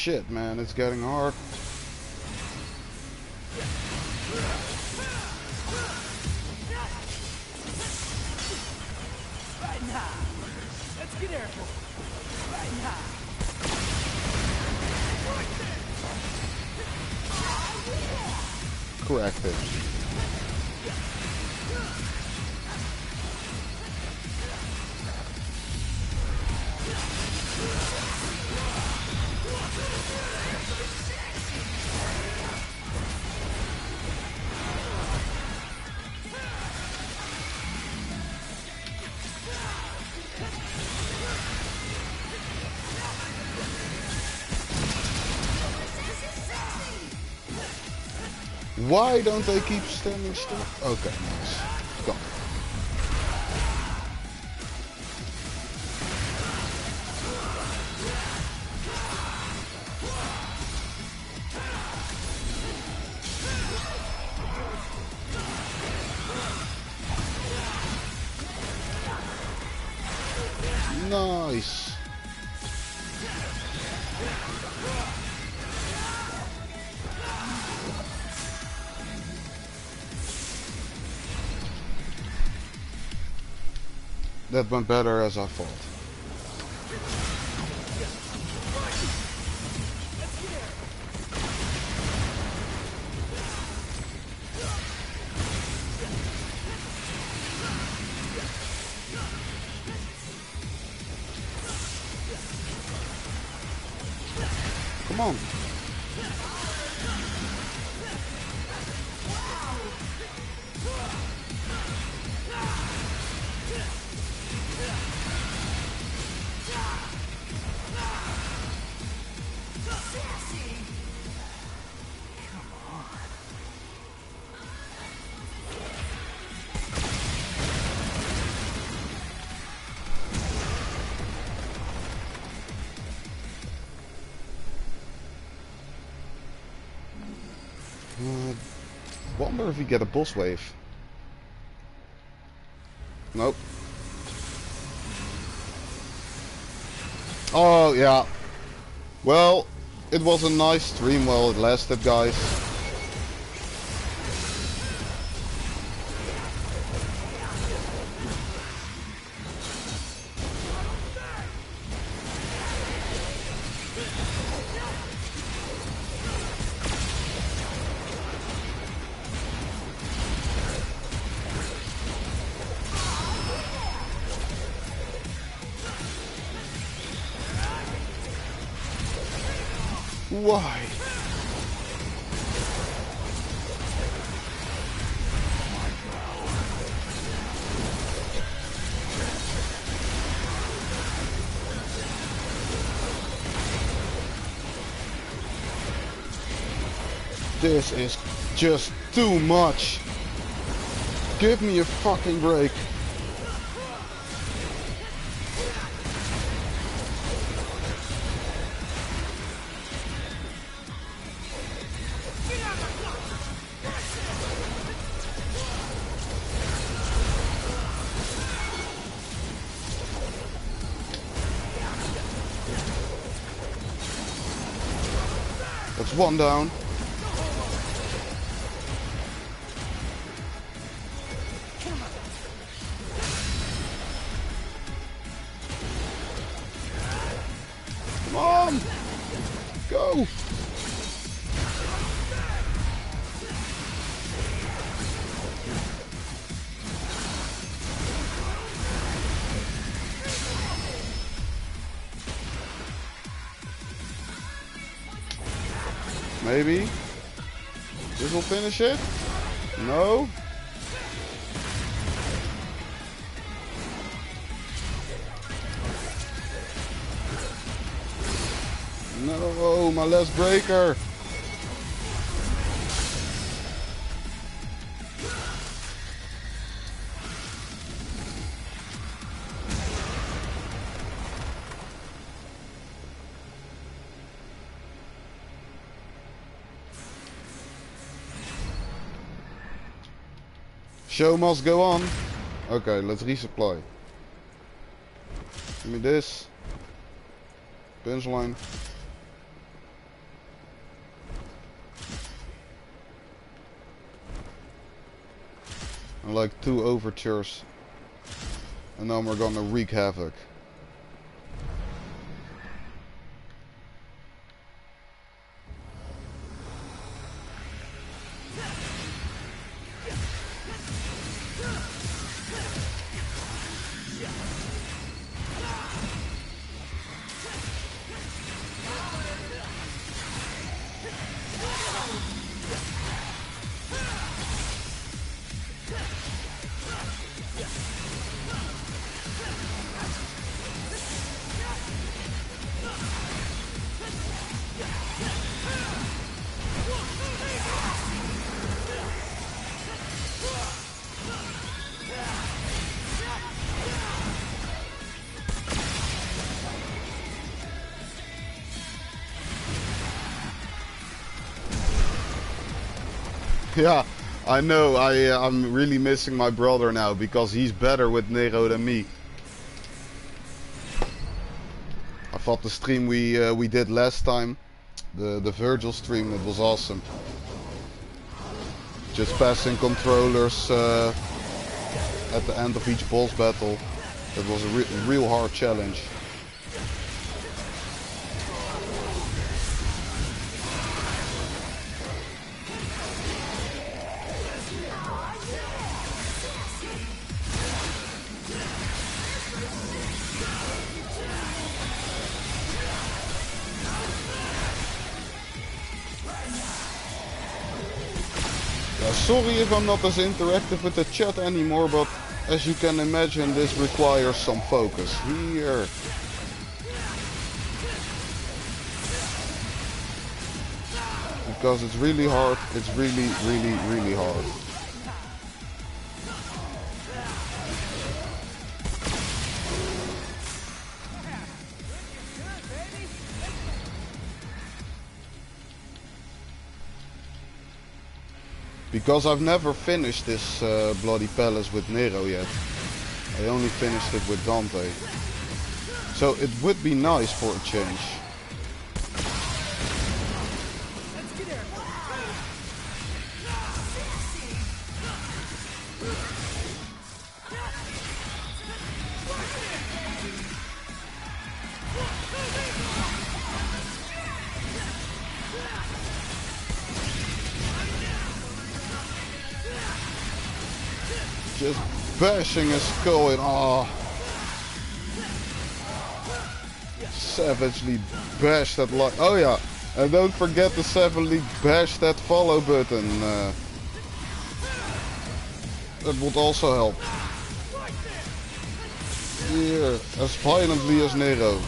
Shit, man, it's getting hard. Why don't they keep standing still? Okay, nice. That went better as I thought. If we get a boss wave. Nope. Oh, yeah. Well, it was a nice stream while it lasted, guys. Just too much. Give me a fucking break. That's one down. Maybe. This will finish it? No? No, my last breaker. Show must go on. Okay, let's resupply. Give me this. Punchline. And like two overtures. And then we're gonna wreak havoc. I know. I uh, I'm really missing my brother now because he's better with Nero than me. I thought the stream we uh, we did last time, the the Vergil stream, it was awesome. Just passing controllers uh, at the end of each boss battle. That was a re real hard challenge. If I'm not as interactive with the chat anymore, but as you can imagine, this requires some focus. Here. Because it's really hard. It's really, really, really hard. Because I've never finished this uh, Bloody Palace with Nero yet. I only finished it with Dante. So it would be nice for a change. Bashing is going on. Savagely bash that like. Oh yeah. And don't forget to savagely bash that follow button. Uh, that would also help. Here, as violently as Nero.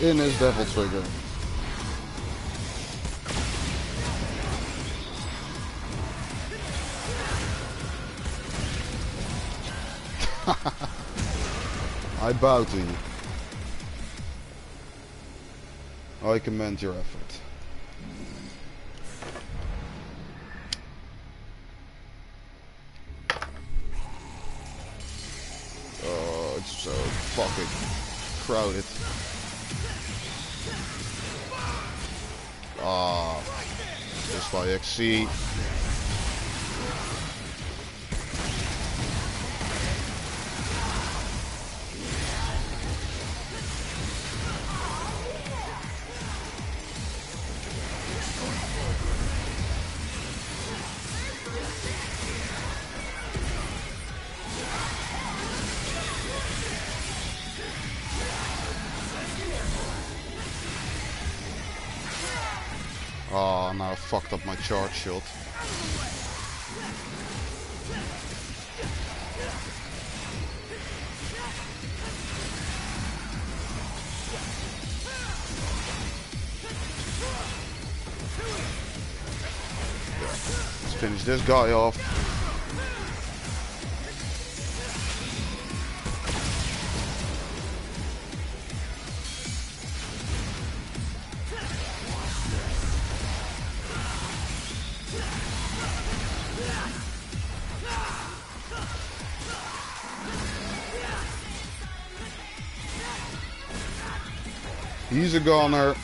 In his devil trigger. I bow to you. I commend your effort. Oh, it's so fucking crowded. Ah, just by XC. Charge shot. Let's finish this guy off. A goner.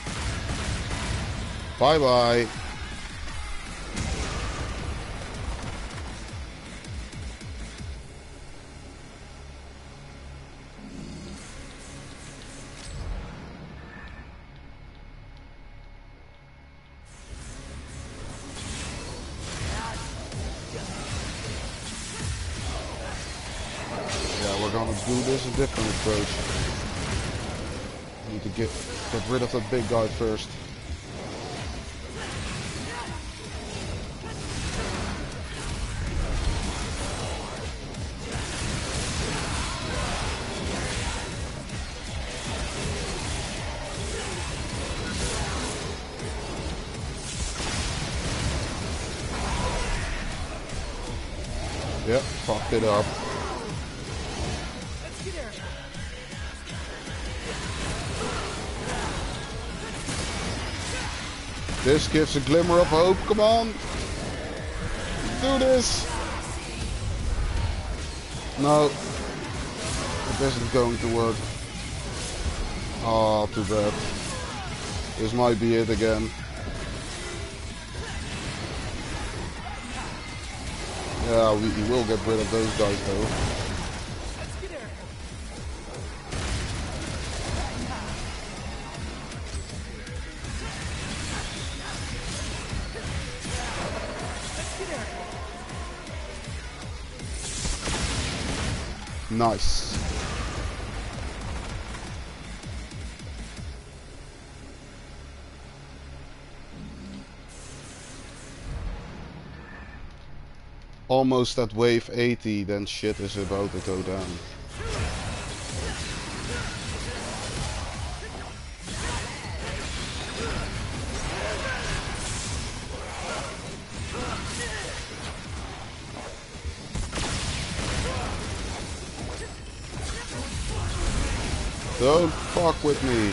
Bye bye. Yeah, we're gonna do this a different approach. Get rid of the big guy first. It up. This gives a glimmer of hope. Come on. Do this. No. It isn't going to work. Oh, too bad. This might be it again. Yeah, we, we will get rid of those guys though. Nice. Almost at wave 80, then shit is about to go down. Don't fuck with me.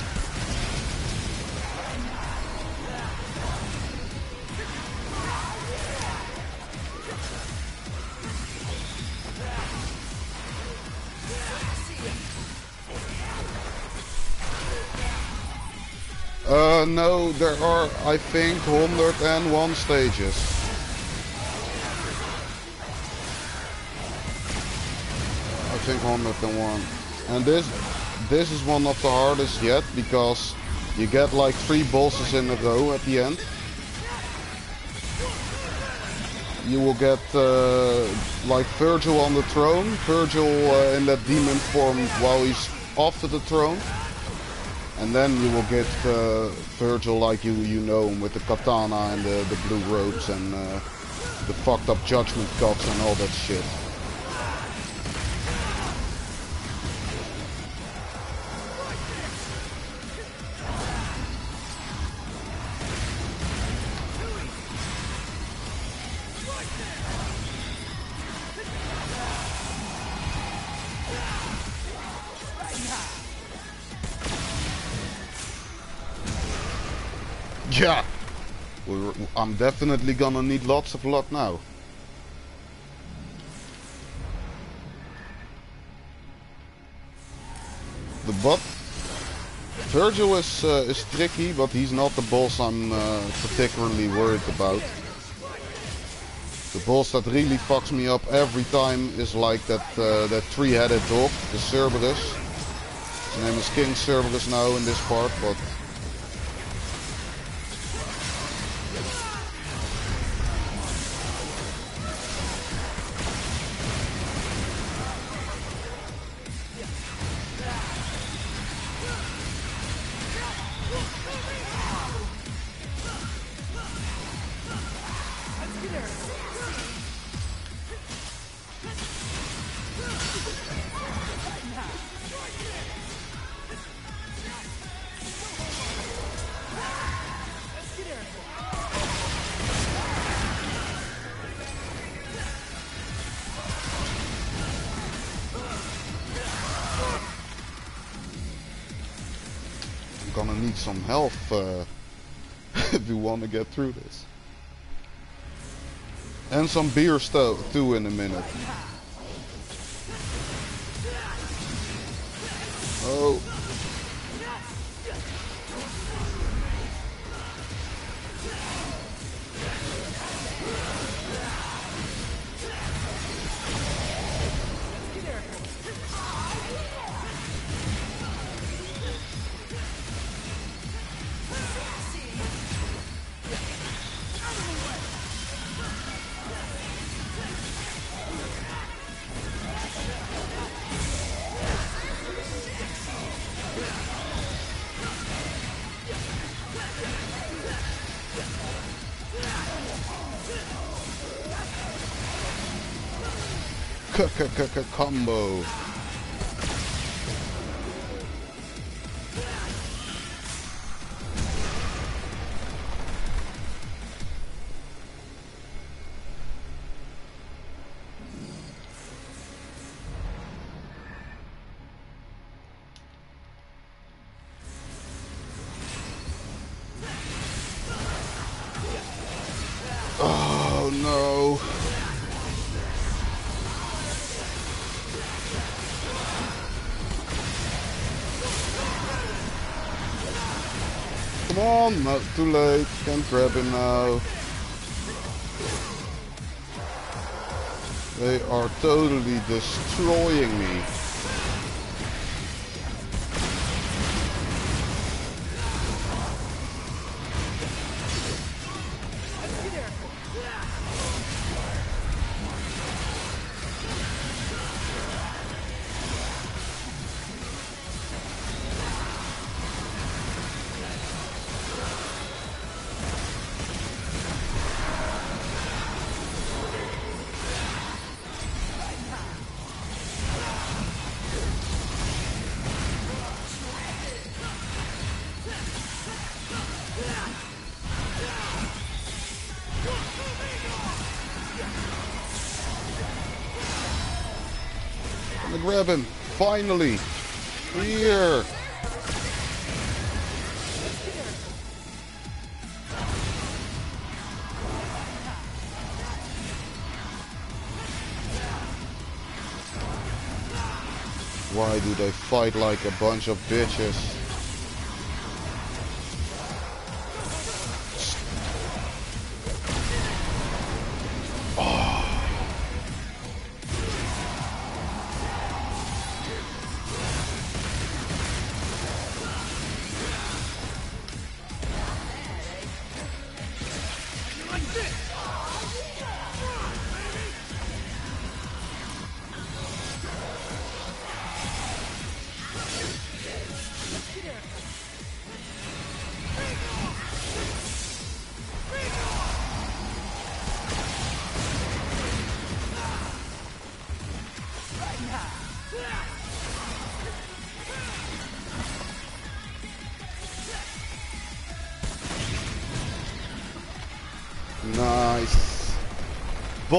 Uh, no, there are, I think, 101 stages. I think 101. And this, this is one of the hardest yet, because you get like three bosses in a row at the end. You will get uh, like Vergil on the throne, Vergil uh, in that demon form while he's off to the throne. And then you will get uh, Vergil like you you know him with the katana and the, the blue robes and uh, the fucked up judgment cuts and all that shit. I'm definitely gonna need lots of luck now. The bot Vergil is uh, is tricky, but he's not the boss I'm uh, particularly worried about. The boss that really fucks me up every time is like that uh, that three-headed dog, the Cerberus. His name is King Cerberus now in this part, but some health uh, if you want to get through this. And some beer stuff too in a minute. Combo. Come on, not too late. Can't grab him now. They are totally destroying me. Fight like a bunch of bitches?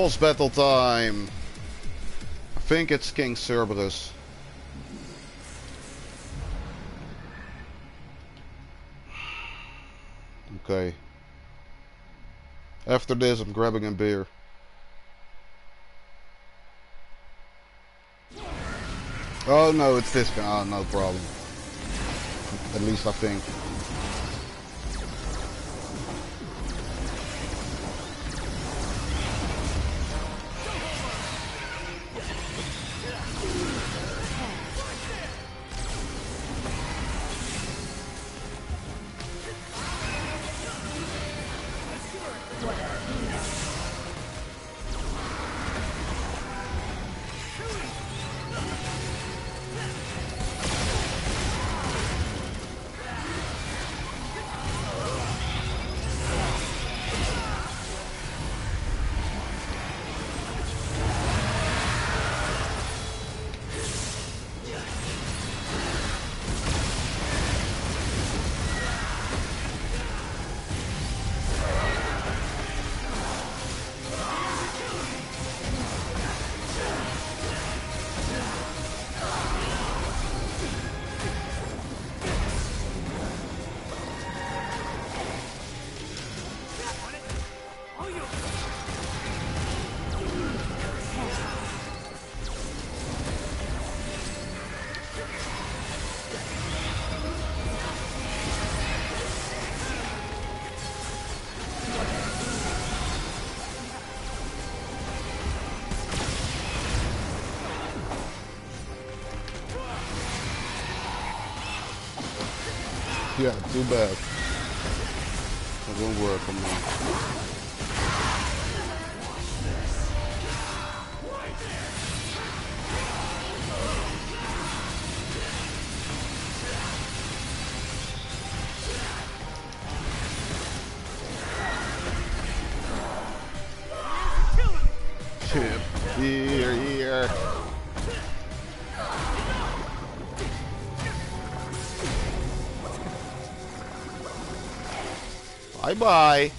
Battle time. I think it's King Cerberus. Okay. After this, I'm grabbing a beer. Oh no, it's this guy. Oh, no problem. At least I think. Too bad. Woo! Yeah!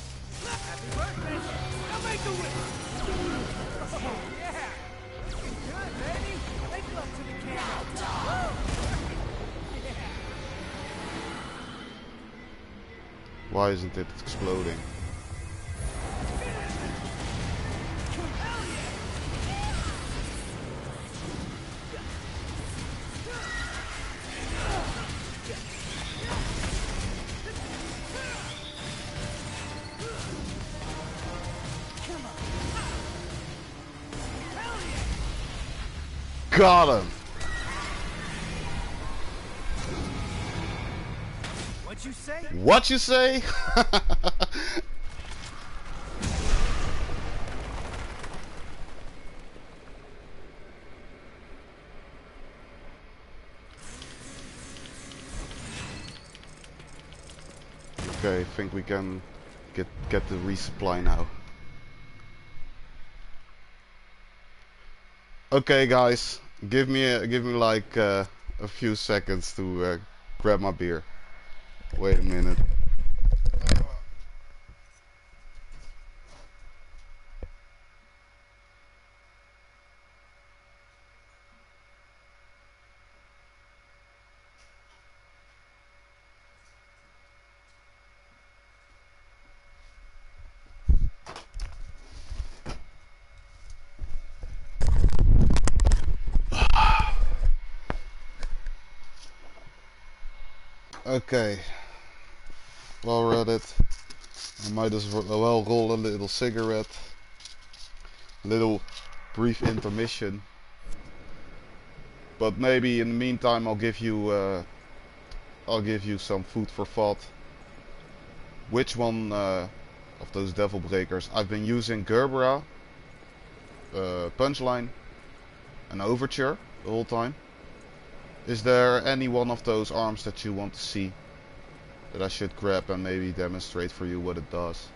Why isn't it exploding? Got him! What you say? What you say? okay, I think we can get get the resupply now. Okay, guys, give me a, give me like uh, a few seconds to uh, grab my beer. Wait a minute. Okay. Well read it. I might as well roll a little cigarette. A little brief intermission. But maybe in the meantime I'll give you uh, I'll give you some food for thought. Which one uh, of those devil breakers? I've been using Gerbera, uh, Punchline, and Overture the whole time. Is there any one of those arms that you want to see that I should grab and maybe demonstrate for you what it does?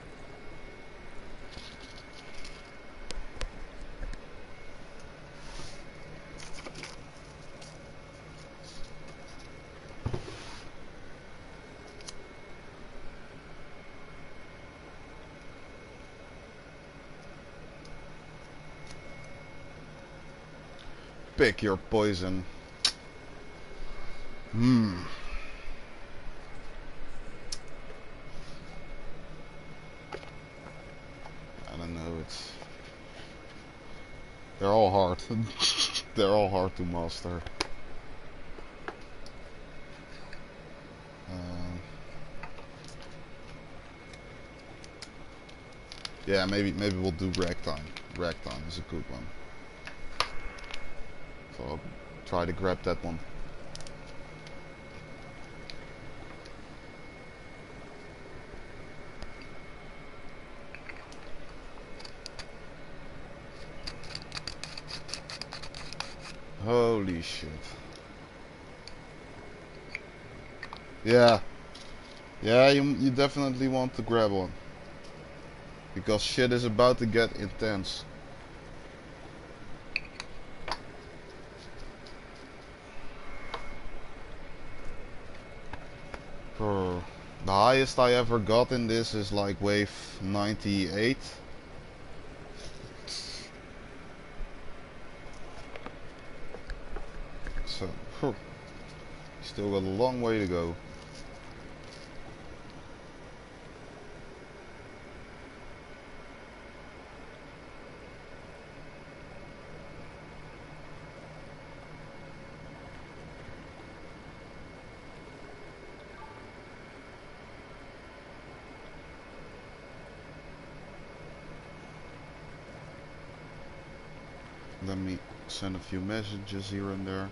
Pick your poison. Hmm. I don't know, it's... They're all hard. They're all hard to master. Um, yeah, maybe maybe we'll do ragtime. Ragtime is a good one. So I'll try to grab that one. Holy shit. Yeah. Yeah, you, you definitely want to grab one. Because shit is about to get intense. The highest I ever got in this is like wave 98. So, whew, still got a long way to go. Let me send a few messages here and there.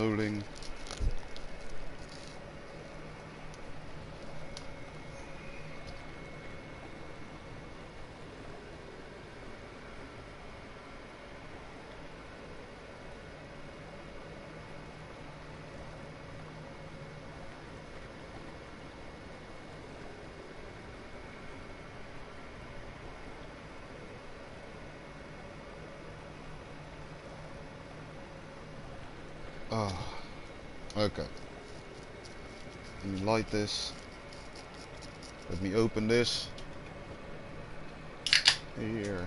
Rolling. Oh, okay. Let me light this. Let me open this. Here.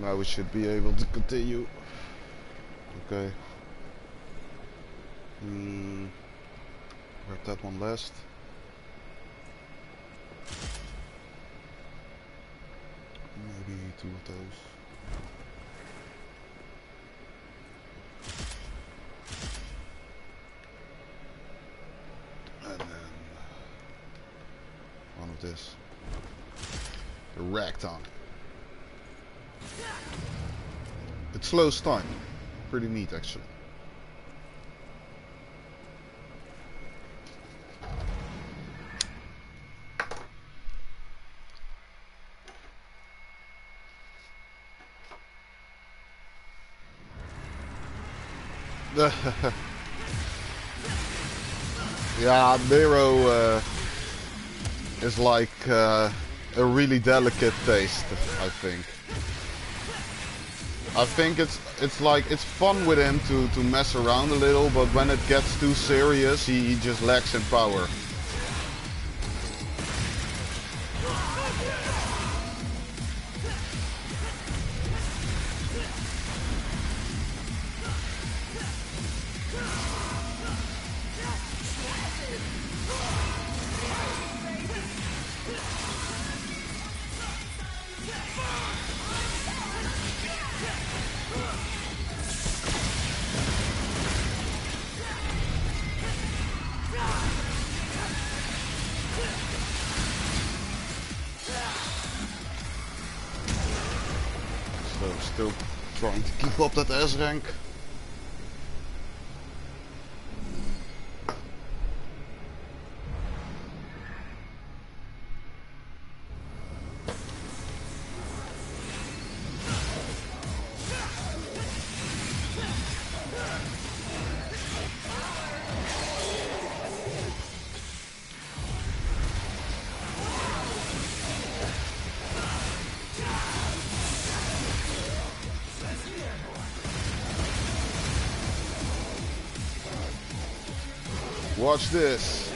Now we should be able to continue. Okay. Hmm. Grab that one last. Maybe two of those. And then one of this. The ragtime. Slows time. Pretty neat actually. yeah, Nero uh, is like uh, a really delicate taste, I think. I think it's it's like it's fun with him to to mess around a little, but when it gets too serious, he, he just lacks in power. կուզենք Watch this.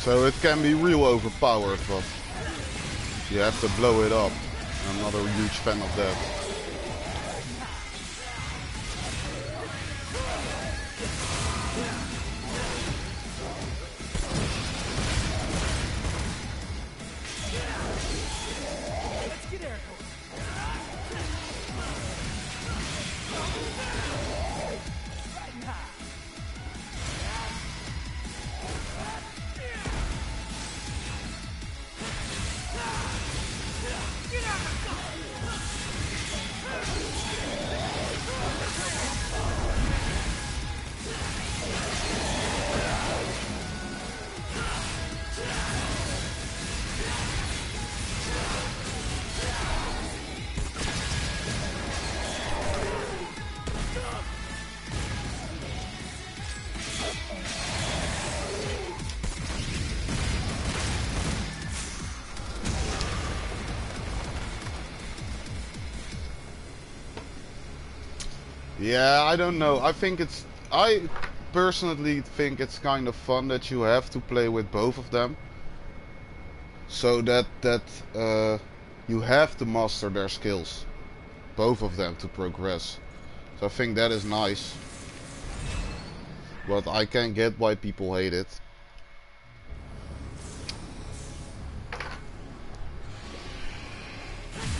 So it can be real overpowered, but you have to blow it up. I'm not a huge fan of that. I don't know. I think it's. I personally think it's kind of fun that you have to play with both of them. So that that uh, you have to master their skills, both of them to progress. So I think that is nice. But I can get why people hate it.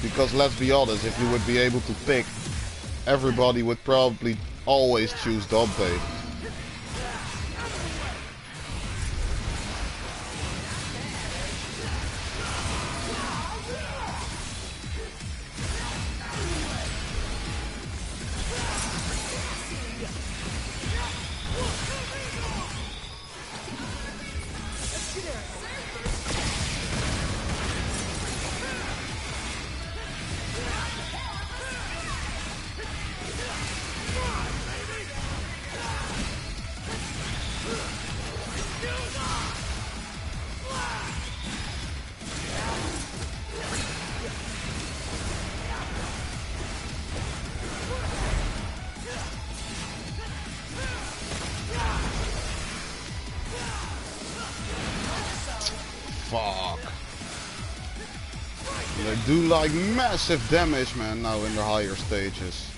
Because let's be honest, if you would be able to pick everybody would probably always choose. Fuck. Massive damage, man, now in the higher stages.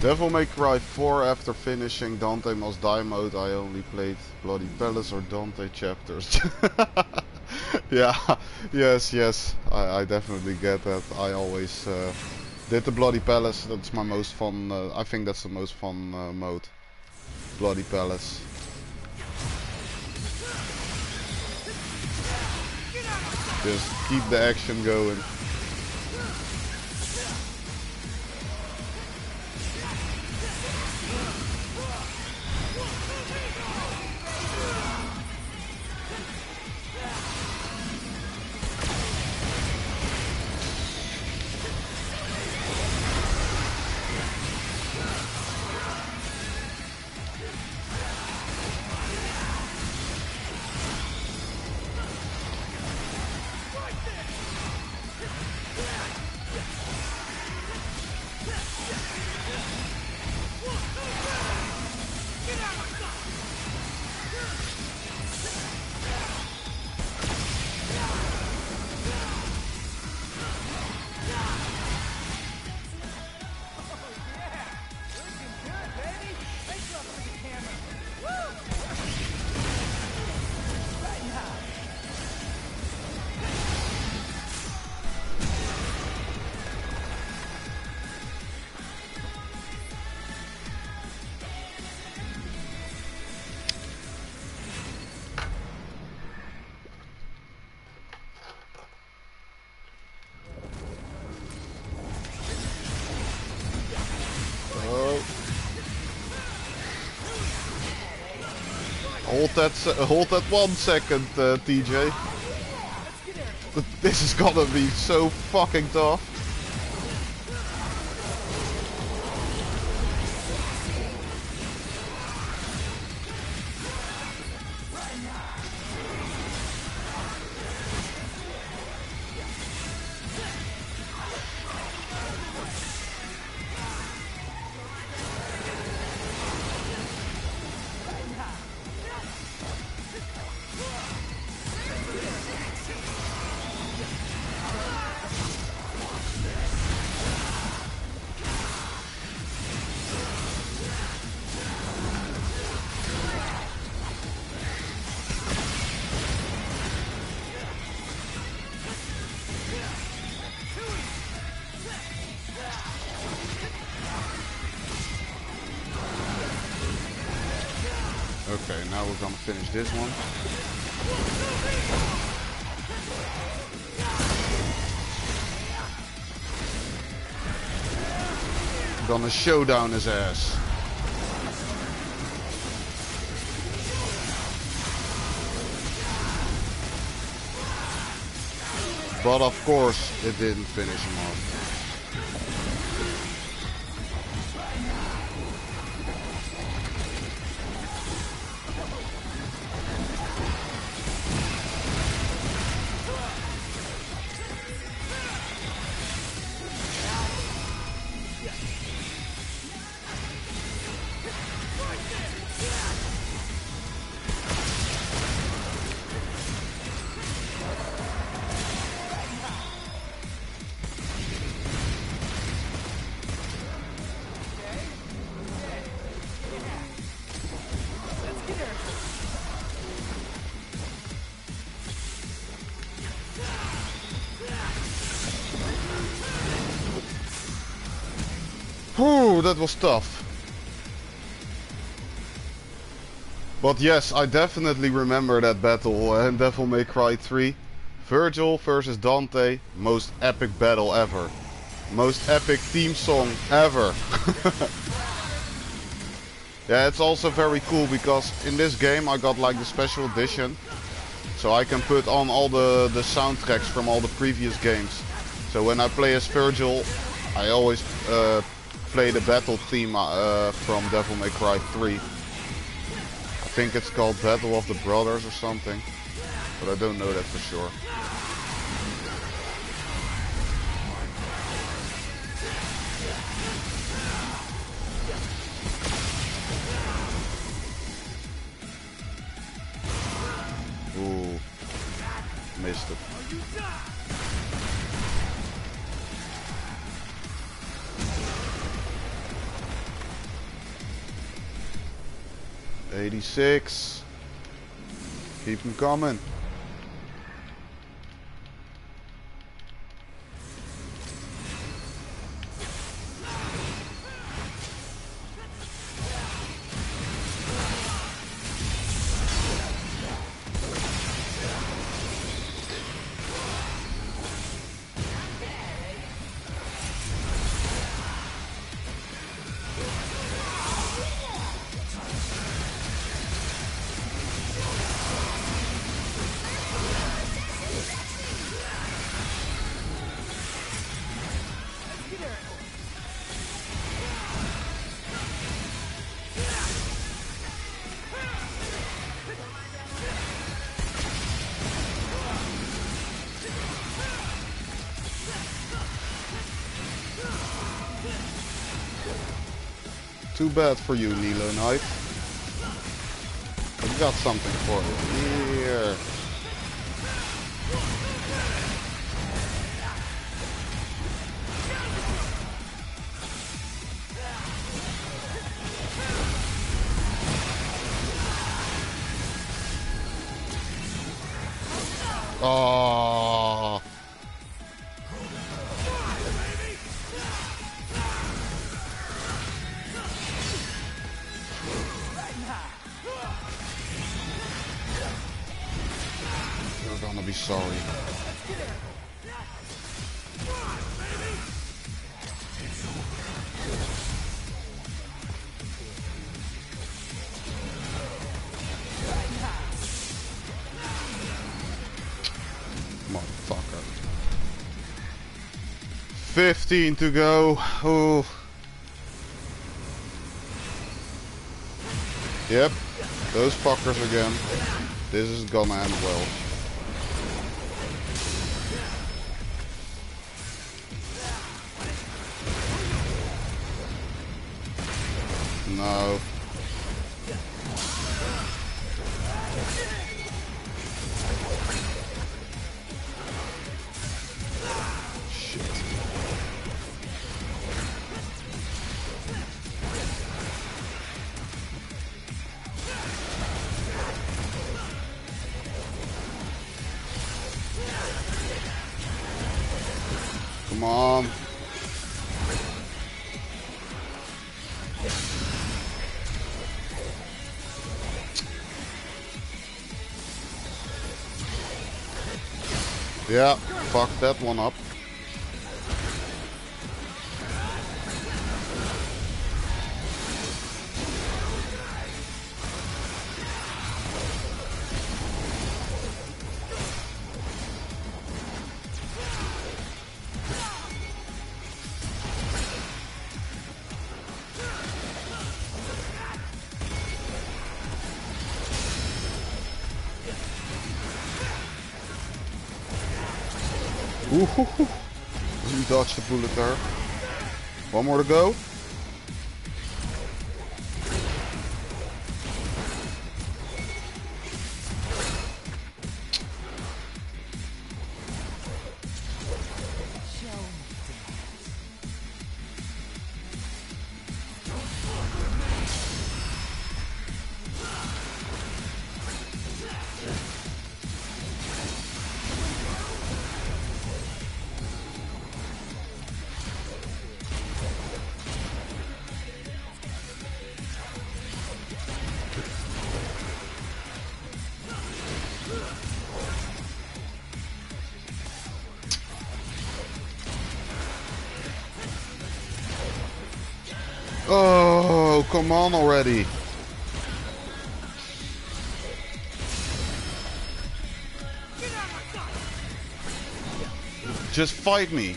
Devil May Cry 4 after finishing Dante Must Die mode I only played Bloody Palace or Dante chapters. yeah, yes, yes, I, I, definitely get that. I always uh, did the Bloody Palace, that's my most fun, uh, I think that's the most fun uh, mode. Bloody Palace. Just keep the action going. That, hold that one second, uh, TJ. This is gonna be so fucking tough. Gonna showdown his ass. But of course, it didn't finish him off. Was tough. But yes, I definitely remember that battle in Devil May Cry 3. Vergil versus Dante, most epic battle ever. Most epic theme song ever. yeah, it's also very cool because in this game I got like the special edition. So I can put on all the, the soundtracks from all the previous games. So when I play as Vergil, I always uh, play the battle theme uh, from Devil May Cry 3. I think it's called Battle of the Brothers or something, but I don't know that for sure. Ooh, missed it. 86. Keep them coming. Too bad for you, Nilo Knight. I've got something for you. 15 to go. Ooh. Yep. Those fuckers again. This is gonna end well. Yeah, fuck that one up. Ooh, hoo, hoo. you dodged the bullet there. One more to go. Come on already. Just fight me.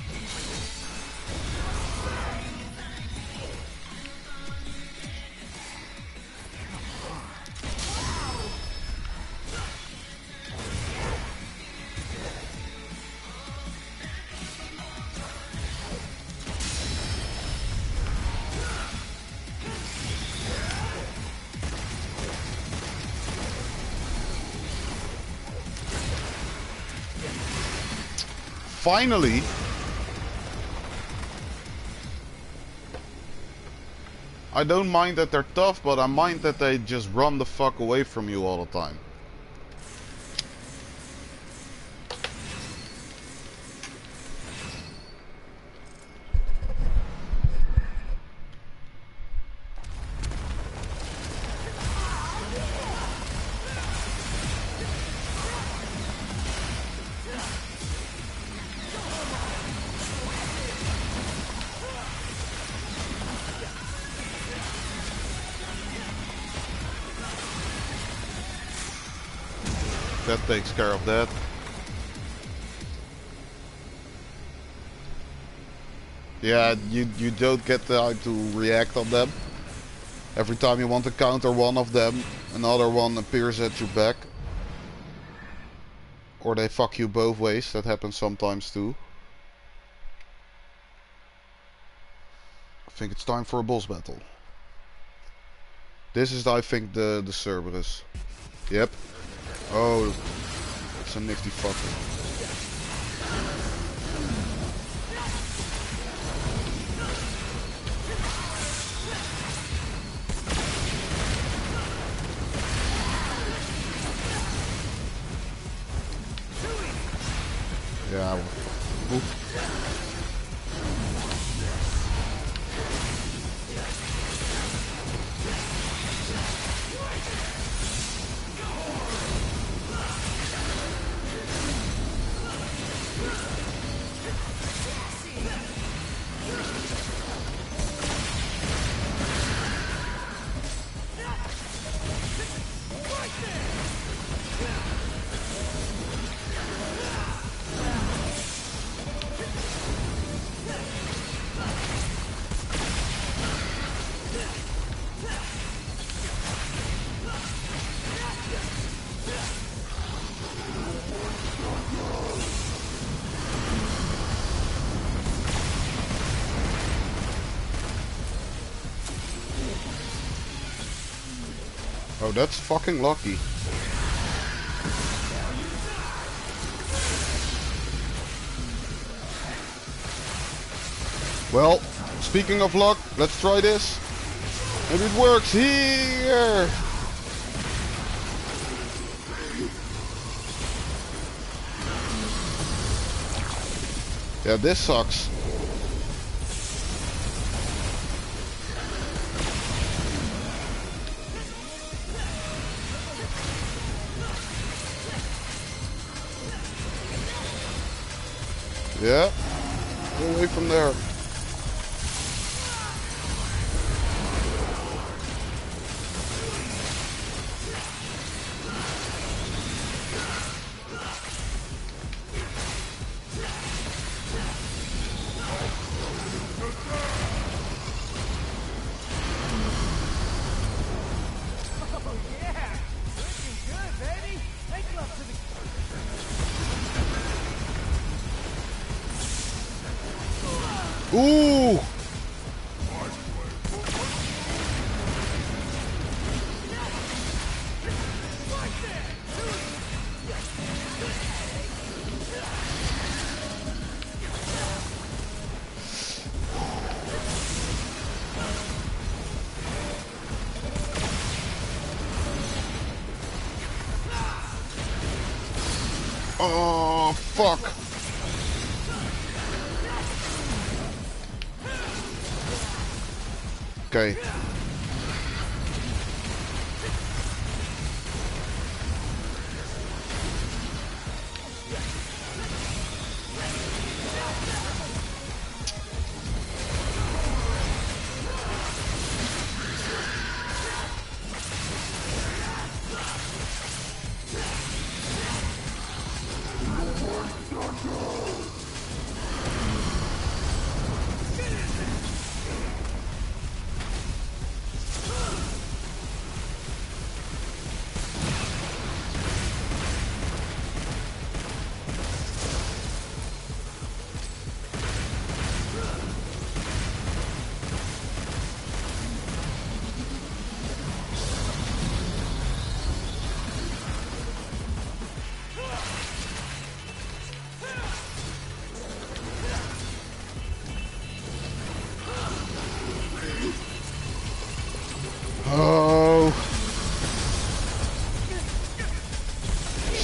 Finally. I don't mind that they're tough, but I mind that they just run the fuck away from you all the time. That takes care of that. Yeah, you, you don't get time to react on them. Every time you want to counter one of them, another one appears at your back. Or they fuck you both ways, that happens sometimes too. I think it's time for a boss battle. This is, I think, the, the Cerberus. Yep. Oh, a nifty fucker. That's fucking lucky. Well, speaking of luck, let's try this. Maybe it works here. Yeah, this sucks. Yeah. Away from there.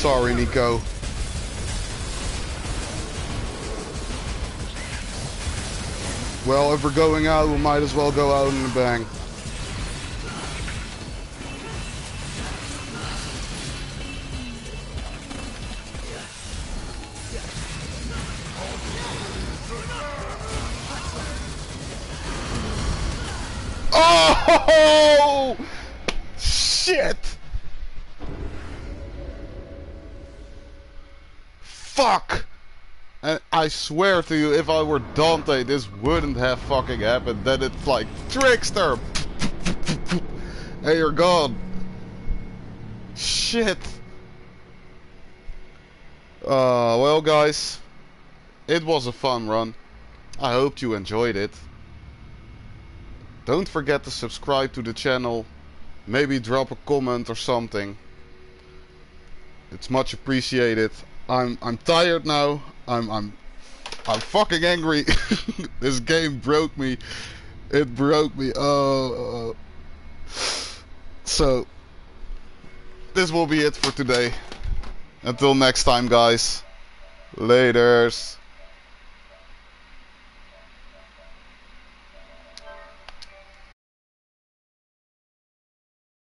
Sorry, Nico. Well, if we're going out, we might as well go out in a bang. Swear to you, if I were Dante, this wouldn't have fucking happened. Then it's like, Trickster! hey, you're gone. Shit. Uh, well guys, it was a fun run. I hope you enjoyed it. Don't forget to subscribe to the channel. Maybe drop a comment or something. It's much appreciated. I'm I'm tired now. I'm I'm I'm fucking angry. this game broke me. It broke me. Oh. So this will be it for today. Until next time, guys. Laters.